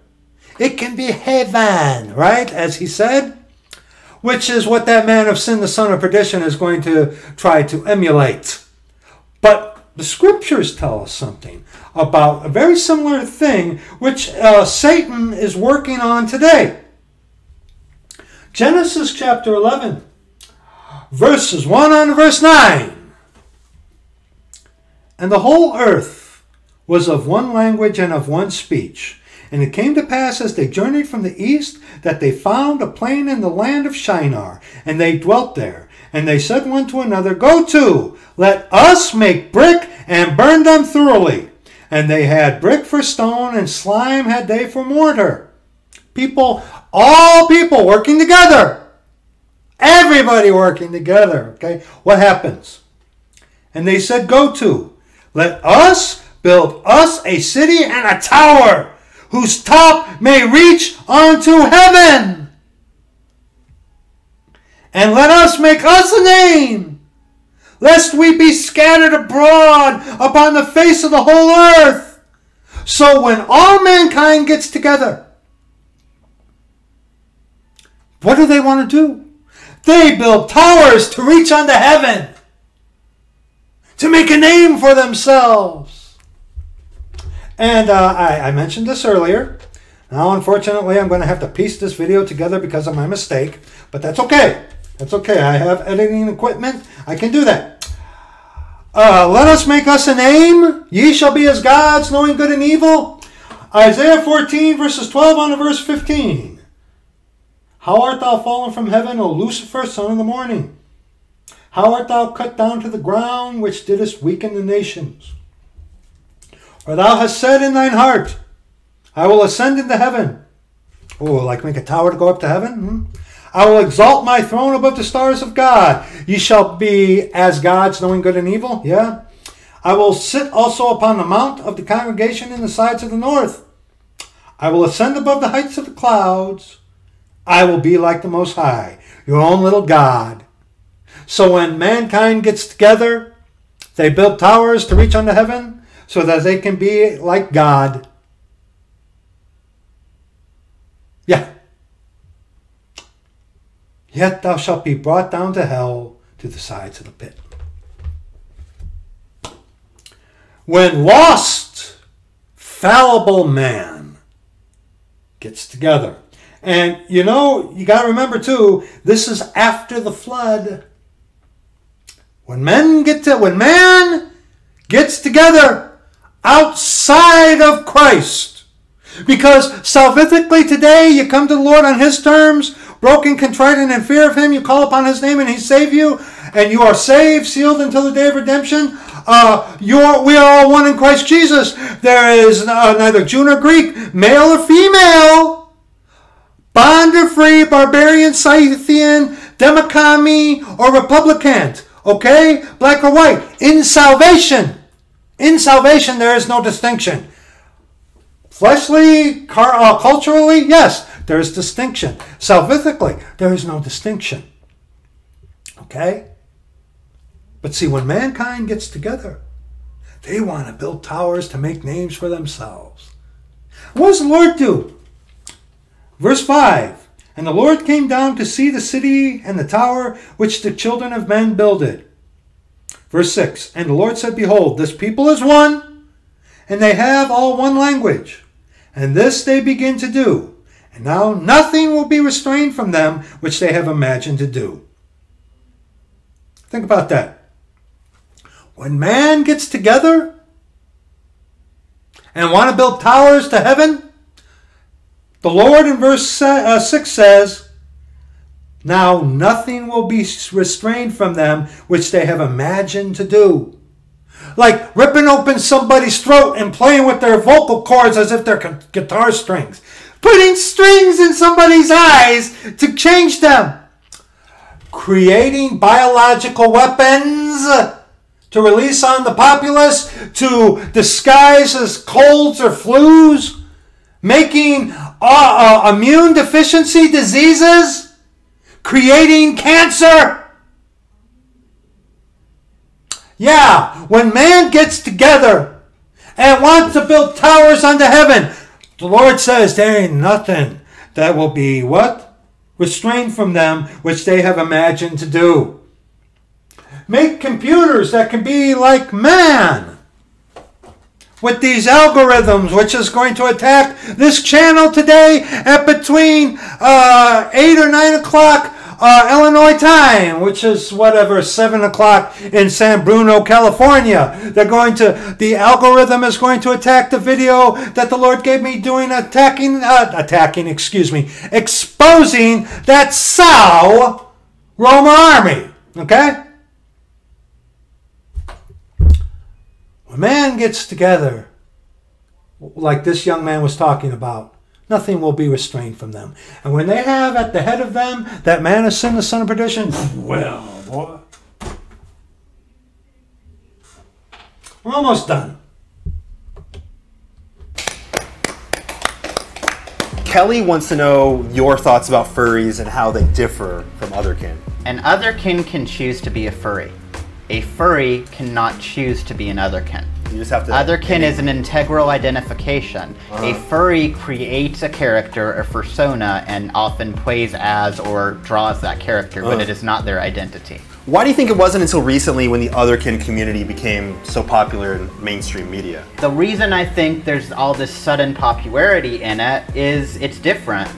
It can be heaven, right? As he said, which is what that man of sin, the son of perdition, is going to try to emulate. But the scriptures tell us something about a very similar thing which uh, Satan is working on today. Genesis chapter 11, verses 1 on verse 9. And the whole earth was of one language and of one speech. And it came to pass as they journeyed from the east that they found a plain in the land of Shinar, and they dwelt there. And they said one to another, Go to, let us make brick and burn them thoroughly. And they had brick for stone, and slime had they for mortar. People, all people working together. Everybody working together. Okay, what happens? And they said, Go to, let us build us a city and a tower whose top may reach unto heaven. And let us make us a name, lest we be scattered abroad upon the face of the whole earth. So when all mankind gets together, what do they want to do? They build towers to reach unto heaven, to make a name for themselves. And uh, I, I mentioned this earlier. Now, unfortunately, I'm going to have to piece this video together because of my mistake, but that's okay. That's okay. I have editing equipment. I can do that. Uh, let us make us a name. Ye shall be as gods, knowing good and evil. Isaiah 14, verses 12 on to verse 15. How art thou fallen from heaven, O Lucifer, son of the morning? How art thou cut down to the ground, which didst weaken the nations? For thou hast said in thine heart, I will ascend into heaven. Oh, like make a tower to go up to heaven? Hmm? I will exalt my throne above the stars of God. Ye shall be as gods, knowing good and evil. Yeah. I will sit also upon the mount of the congregation in the sides of the north. I will ascend above the heights of the clouds. I will be like the Most High, your own little God. So when mankind gets together, they build towers to reach unto heaven so that they can be like God. Yeah. Yet thou shalt be brought down to hell to the sides of the pit. When lost, fallible man gets together. And you know, you got to remember too, this is after the flood. When men get to when man gets together outside of Christ, because salvifically today you come to the Lord on His terms, broken, contrite, and in fear of Him, you call upon His name and He save you, and you are saved, sealed until the day of redemption. Uh, you are, we are all one in Christ Jesus. There is uh, neither Jew nor Greek, male or female, bond or free, barbarian, Scythian, Democrat, or Republican. Okay? Black or white. In salvation. In salvation, there is no distinction. Fleshly, car, uh, culturally, yes, there is distinction. Salvifically, there is no distinction. Okay? But see, when mankind gets together, they want to build towers to make names for themselves. What does the Lord do? Verse 5 And the Lord came down to see the city and the tower which the children of men builded. Verse 6 And the Lord said, Behold, this people is one, and they have all one language. And this they begin to do. And now nothing will be restrained from them which they have imagined to do. Think about that. When man gets together and want to build towers to heaven, the Lord in verse uh, 6 says, Now nothing will be restrained from them which they have imagined to do. Like ripping open somebody's throat and playing with their vocal cords as if they're guitar strings. Putting strings in somebody's eyes to change them. Creating biological weapons to release on the populace to disguise as colds or flus, making uh, uh, immune deficiency diseases, creating cancer. Yeah, when man gets together and wants to build towers unto heaven, the Lord says there ain't nothing that will be what? Restrained from them which they have imagined to do. Make computers that can be like man with these algorithms, which is going to attack this channel today at between uh, 8 or 9 o'clock uh, Illinois time, which is whatever, 7 o'clock in San Bruno, California. They're going to, the algorithm is going to attack the video that the Lord gave me doing attacking, uh, attacking, excuse me, exposing that Sao Roma army. Okay? When man gets together, like this young man was talking about, nothing will be restrained from them. And when they have at the head of them that man of sin, the son of perdition, well, boy, we're almost done. Kelly wants to know your thoughts about furries and how they differ from other otherkin. An otherkin can choose to be a furry. A furry cannot choose to be an otherkin. You just have to. Otherkin is an integral identification. A uh-huh. furry creates a character, a persona, and often plays as or draws that character, but uh-huh. it is not their identity. Why do you think it wasn't until recently when the otherkin community became so popular in mainstream media? The reason I think there's all this sudden popularity in it is it's different.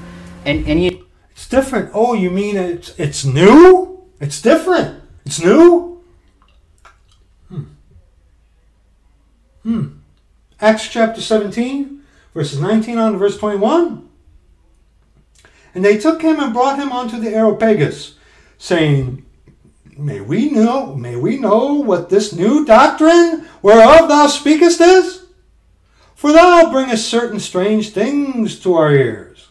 And, and you It's different. Oh, you mean it's, it's new? It's different. It's new. Hmm. Acts chapter 17, verses 19 on to verse 21. And they took him and brought him unto the Areopagus, saying, May we know, may we know what this new doctrine whereof thou speakest is? For thou bringest certain strange things to our ears.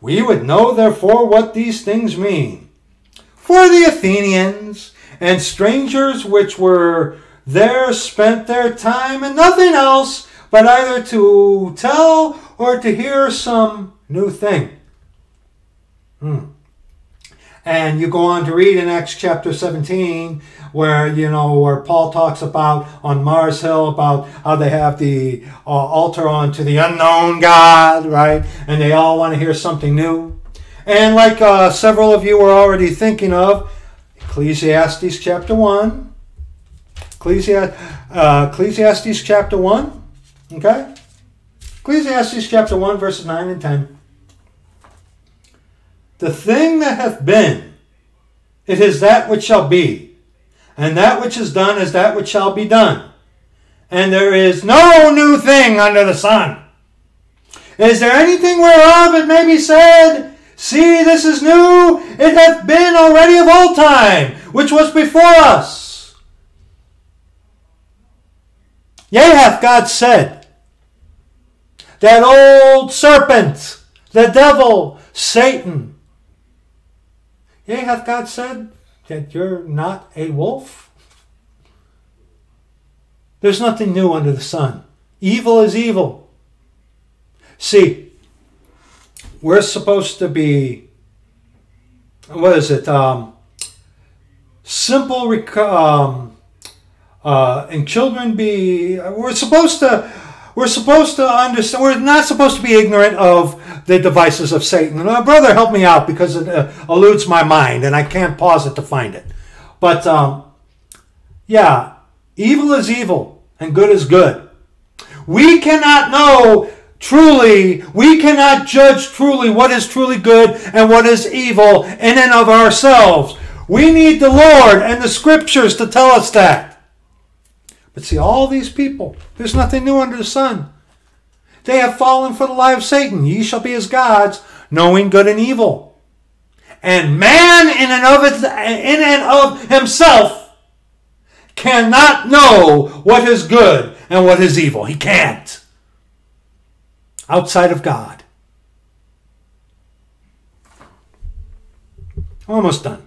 We would know therefore what these things mean. For the Athenians and strangers which were there spent their time in nothing else but either to tell or to hear some new thing. Hmm. And you go on to read in Acts chapter 17, where you know where Paul talks about on Mars Hill about how they have the uh, altar onto the unknown God, right? And they all want to hear something new. And like uh, several of you were already thinking of, Ecclesiastes chapter one, Ecclesiastes, uh, Ecclesiastes chapter one, okay, Ecclesiastes chapter one, verses nine and ten. The thing that hath been, it is that which shall be, and that which is done is that which shall be done. And there is no new thing under the sun. Is there anything whereof it may be said, See, this is new, it hath been already of old time, which was before us? Yea, hath God said, that old serpent, the devil, Satan, Yea, hath God said that you're not a wolf? There's nothing new under the sun. Evil is evil. See, we're supposed to be, what is it? Um, simple, um, uh, and children be, we're supposed to, we're supposed to understand, we're not supposed to be ignorant of the devices of Satan. And my brother, help me out because it uh, eludes my mind and I can't pause it to find it. But um, yeah, evil is evil and good is good. We cannot know truly, we cannot judge truly what is truly good and what is evil in and of ourselves. We need the Lord and the scriptures to tell us that. But see, all these people, there's nothing new under the sun. They have fallen for the lie of Satan. Ye shall be as gods, knowing good and evil. And man in and of in and of himself cannot know what is good and what is evil. He can't. Outside of God. Almost done.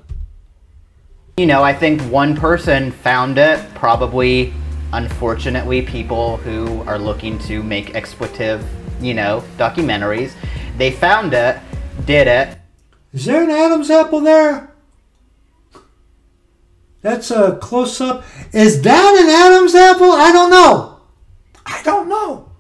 You know, I think one person found it, probably, unfortunately, people who are looking to make expletive, you know, documentaries. They found it, did it. Is there an Adam's apple there? That's a close up. Is that an Adam's apple? I don't know. I don't know.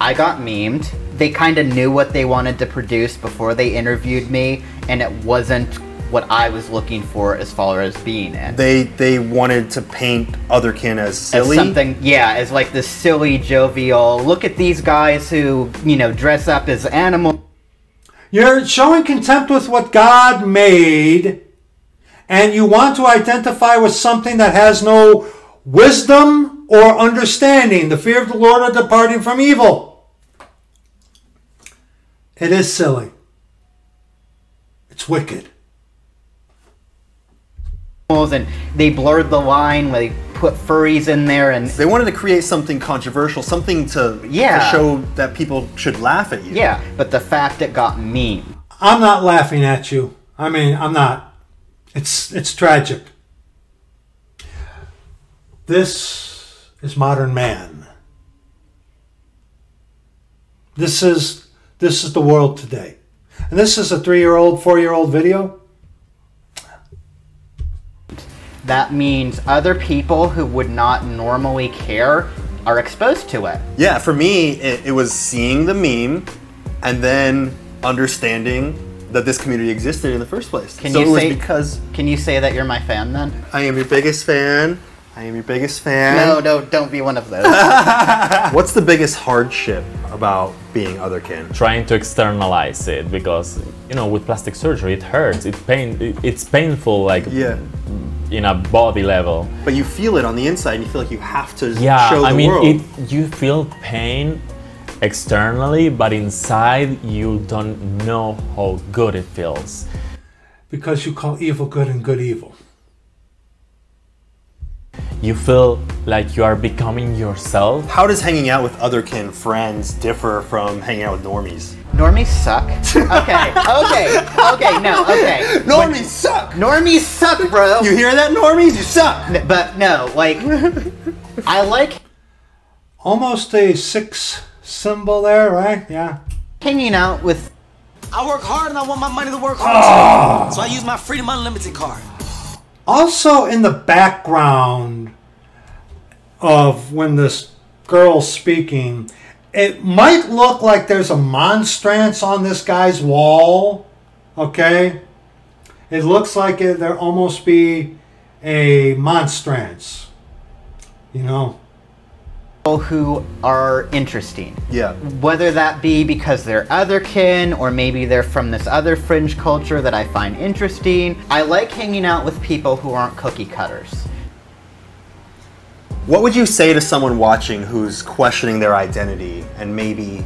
I got memed. They kind of knew what they wanted to produce before they interviewed me, and it wasn't what I was looking for as far as being it. They they wanted to paint Otherkin as as silly. something, yeah, as like this silly, jovial. Look at these guys who, you know, dress up as animals. You're showing contempt with what God made, and you want to identify with something that has no wisdom or understanding, the fear of the Lord or departing from evil. It is silly. It's wicked. And they blurred the line where they put furries in there and They wanted to create something controversial, something to, Yeah. to show that people should laugh at you. yeah but the fact it got mean I'm not laughing at you. I mean, I'm not. It's it's tragic. This is modern man. This is this is the world today. And this is a 3-year-old, 4-year-old video. That means other people who would not normally care are exposed to it Yeah, for me, it, it was seeing the meme and then understanding that this community existed in the first place. Can so you say- because can you say that you're my fan then I am your biggest fan. I am your biggest fan. no no don't be one of those What's the biggest hardship about being otherkin. trying to externalize it because you know with plastic surgery it hurts it pain it, it's painful like Yeah. in a body level But you feel it on the inside and you feel like you have to yeah show the i mean world. it you feel pain externally but inside you don't know how good it feels Because you call evil good and good evil. You feel like you are becoming yourself How does hanging out with other kin friends differ from hanging out with normies? Normies suck. Okay, okay, okay, no, okay. Normies suck! Normies suck, bro. You hear that, normies? You suck! N- but no, like, I like Almost a six symbol there, right? Yeah. hanging out with I work hard and I want my money to work hard too. So I use my Freedom Unlimited card. Also, in the background of when this girl's speaking, it might look like there's a monstrance on this guy's wall. Okay? It looks like it, there almost be a monstrance. You know? people who are interesting. Yeah. Whether that be because they're otherkin or maybe they're from this other fringe culture that I find interesting. I like hanging out with people who aren't cookie cutters. What would you say to someone watching who's questioning their identity and maybe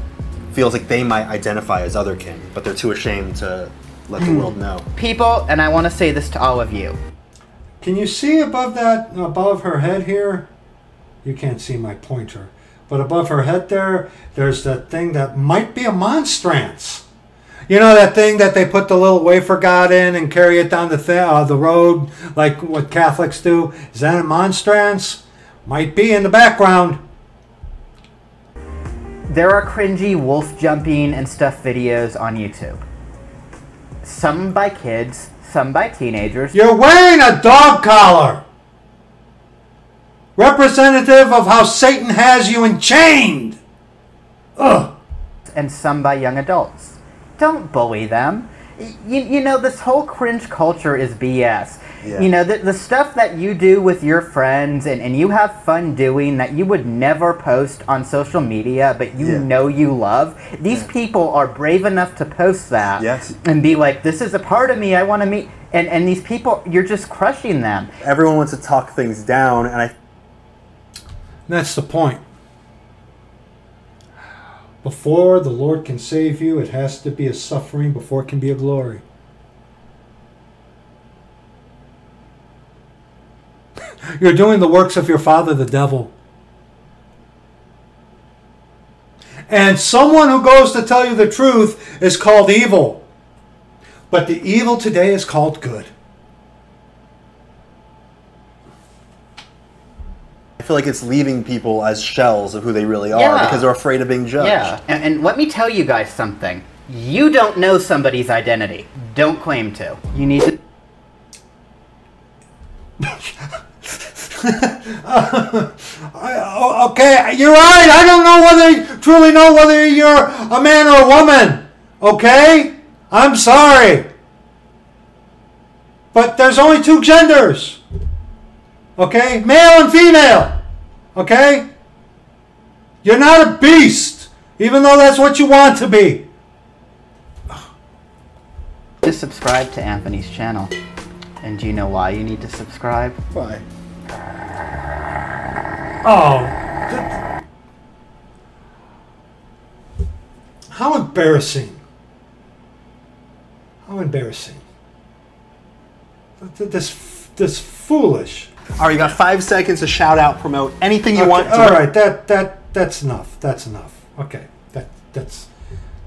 feels like they might identify as otherkin, but they're too ashamed to let the world know? People, and I want to say this to all of you. Can you see above that, above her head here? You can't see my pointer. But above her head there, there's that thing that might be a monstrance. You know that thing that they put the little wafer god in and carry it down the th- uh, the road like what Catholics do? Is that a monstrance? Might be in the background. There are cringy wolf jumping and stuff videos on YouTube. Some by kids, some by teenagers. You're wearing a dog collar. Representative of how Satan has you enchained. Ugh. and some by young adults. Don't bully them. You, you know, this whole cringe culture is BS. Yeah. You know, the, the stuff that you do with your friends and, and you have fun doing that you would never post on social media, but you Yeah. know you love, these people are brave enough to post that Yes. and be like, this is a part of me I want to meet. And, and these people, you're just crushing them. Everyone wants to talk things down, and I That's the point. Before the Lord can save you, it has to be a suffering before it can be a glory. You're doing the works of your father, the devil. And someone who goes to tell you the truth is called evil. But the evil today is called good. I feel like it's leaving people as shells of who they really are Yeah. because they're afraid of being judged. Yeah. And, and let me tell you guys something. You don't know somebody's identity. Don't claim to. You need to. Oh, okay, you're right. I don't know whether you truly know whether you're a man or a woman. Okay? I'm sorry. But there's only two genders. Okay? Male and female. Okay? You're not a beast, even though that's what you want to be. Just subscribe to Anthony's channel. And do you know why you need to subscribe? Why? Oh. How embarrassing. How embarrassing. This, this foolish. All right, you got five seconds to shout out, promote anything you Okay, want. To all right, that that that's enough. That's enough. Okay, that that's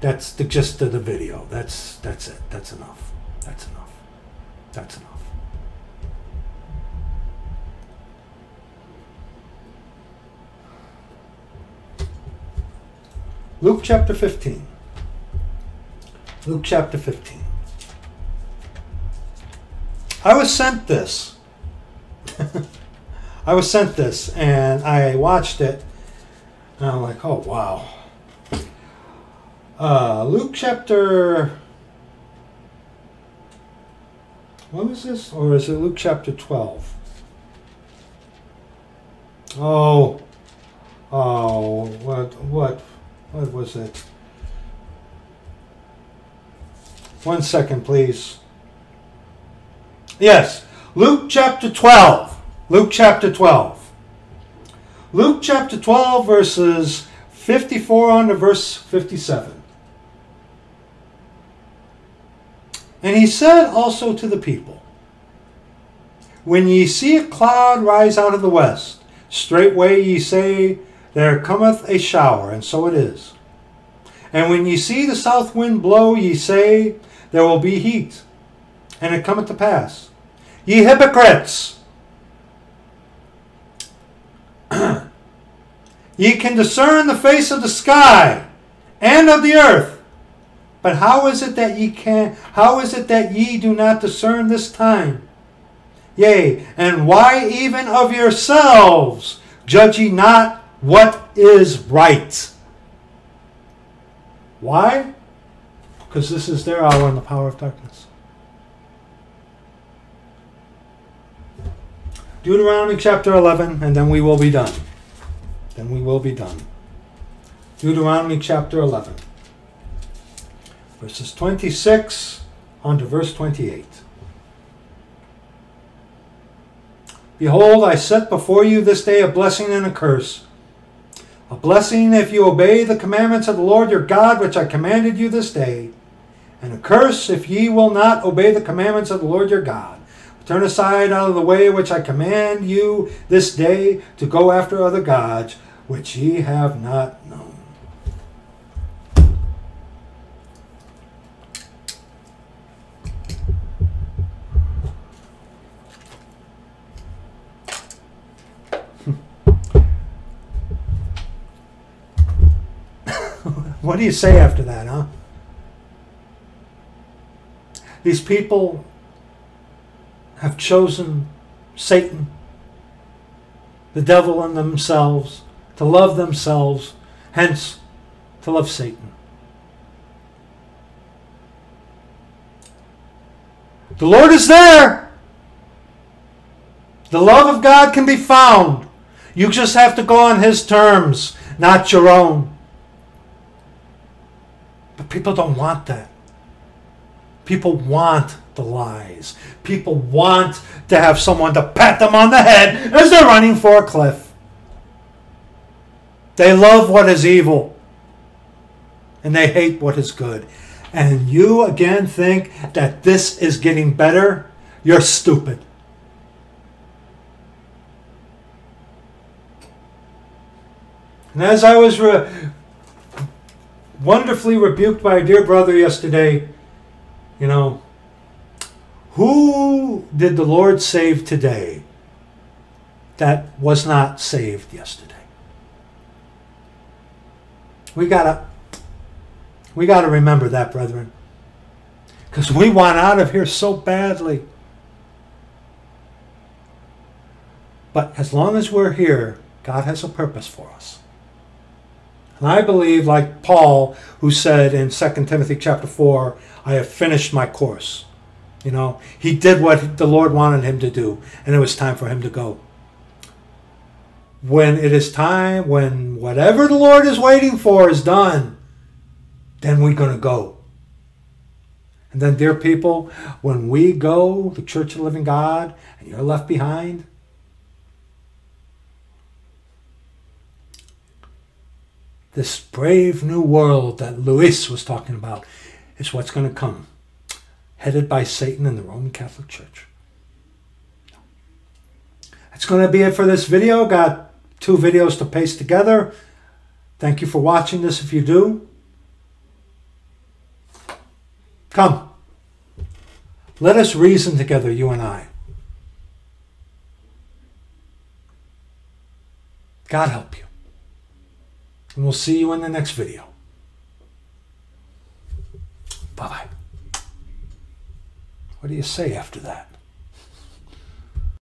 that's the gist of the video. That's that's it. That's enough. That's enough. That's enough. Luke chapter 15. Luke chapter 15. I was sent this. I was sent this and I watched it and I'm like, oh wow. Uh, Luke chapter. What was this? Or is it Luke chapter 12? Oh. Oh, what, what, what was it? One second, please. Yes, Luke chapter 12. Luke chapter 12. Luke chapter 12, verses 54 on to verse 57. And he said also to the people, When ye see a cloud rise out of the west, straightway ye say, There cometh a shower, and so it is. And when ye see the south wind blow, ye say, There will be heat, and it cometh to pass. Ye hypocrites! ye can discern the face of the sky and of the earth. But how is it that ye can how is it that ye do not discern this time? Yea, and why even of yourselves judge ye not what is right? Why? Because this is their hour in the power of darkness. Deuteronomy chapter 11, and then we will be done. Then we will be done. Deuteronomy chapter 11, verses 26 on to verse 28. Behold, I set before you this day a blessing and a curse. A blessing if you obey the commandments of the Lord your God, which I commanded you this day, and a curse if ye will not obey the commandments of the Lord your God. Turn aside out of the way which I command you this day to go after other gods, which ye have not known. What do you say after that, huh? These people have chosen Satan, the devil, and themselves to love themselves, hence to love Satan. The Lord is there. The love of God can be found. You just have to go on His terms, not your own. But people don't want that. People want the lies. People want to have someone to pat them on the head as they're running for a cliff. They love what is evil and they hate what is good. And you again think that this is getting better? You're stupid. And as I was wonderfully rebuked by a dear brother yesterday, you know, who did the Lord save today that was not saved yesterday? We gotta we gotta remember that, brethren. Because we want out of here so badly. But as long as we're here, God has a purpose for us. And I believe, like Paul, who said in 2 Timothy chapter 4, I have finished my course. You know, he did what the Lord wanted him to do, and it was time for him to go. When it is time, when whatever the Lord is waiting for is done, then we're going to go. And then, dear people, when we go, the Church of the Living God, and you're left behind, this brave new world that Luis was talking about is what's going to come, headed by Satan and the Roman Catholic Church. That's going to be it for this video. Got two videos to paste together. Thank you for watching this if you do. Come. Let us reason together, you and I. God help you. And we'll see you in the next video. Bye bye. What do you say after that?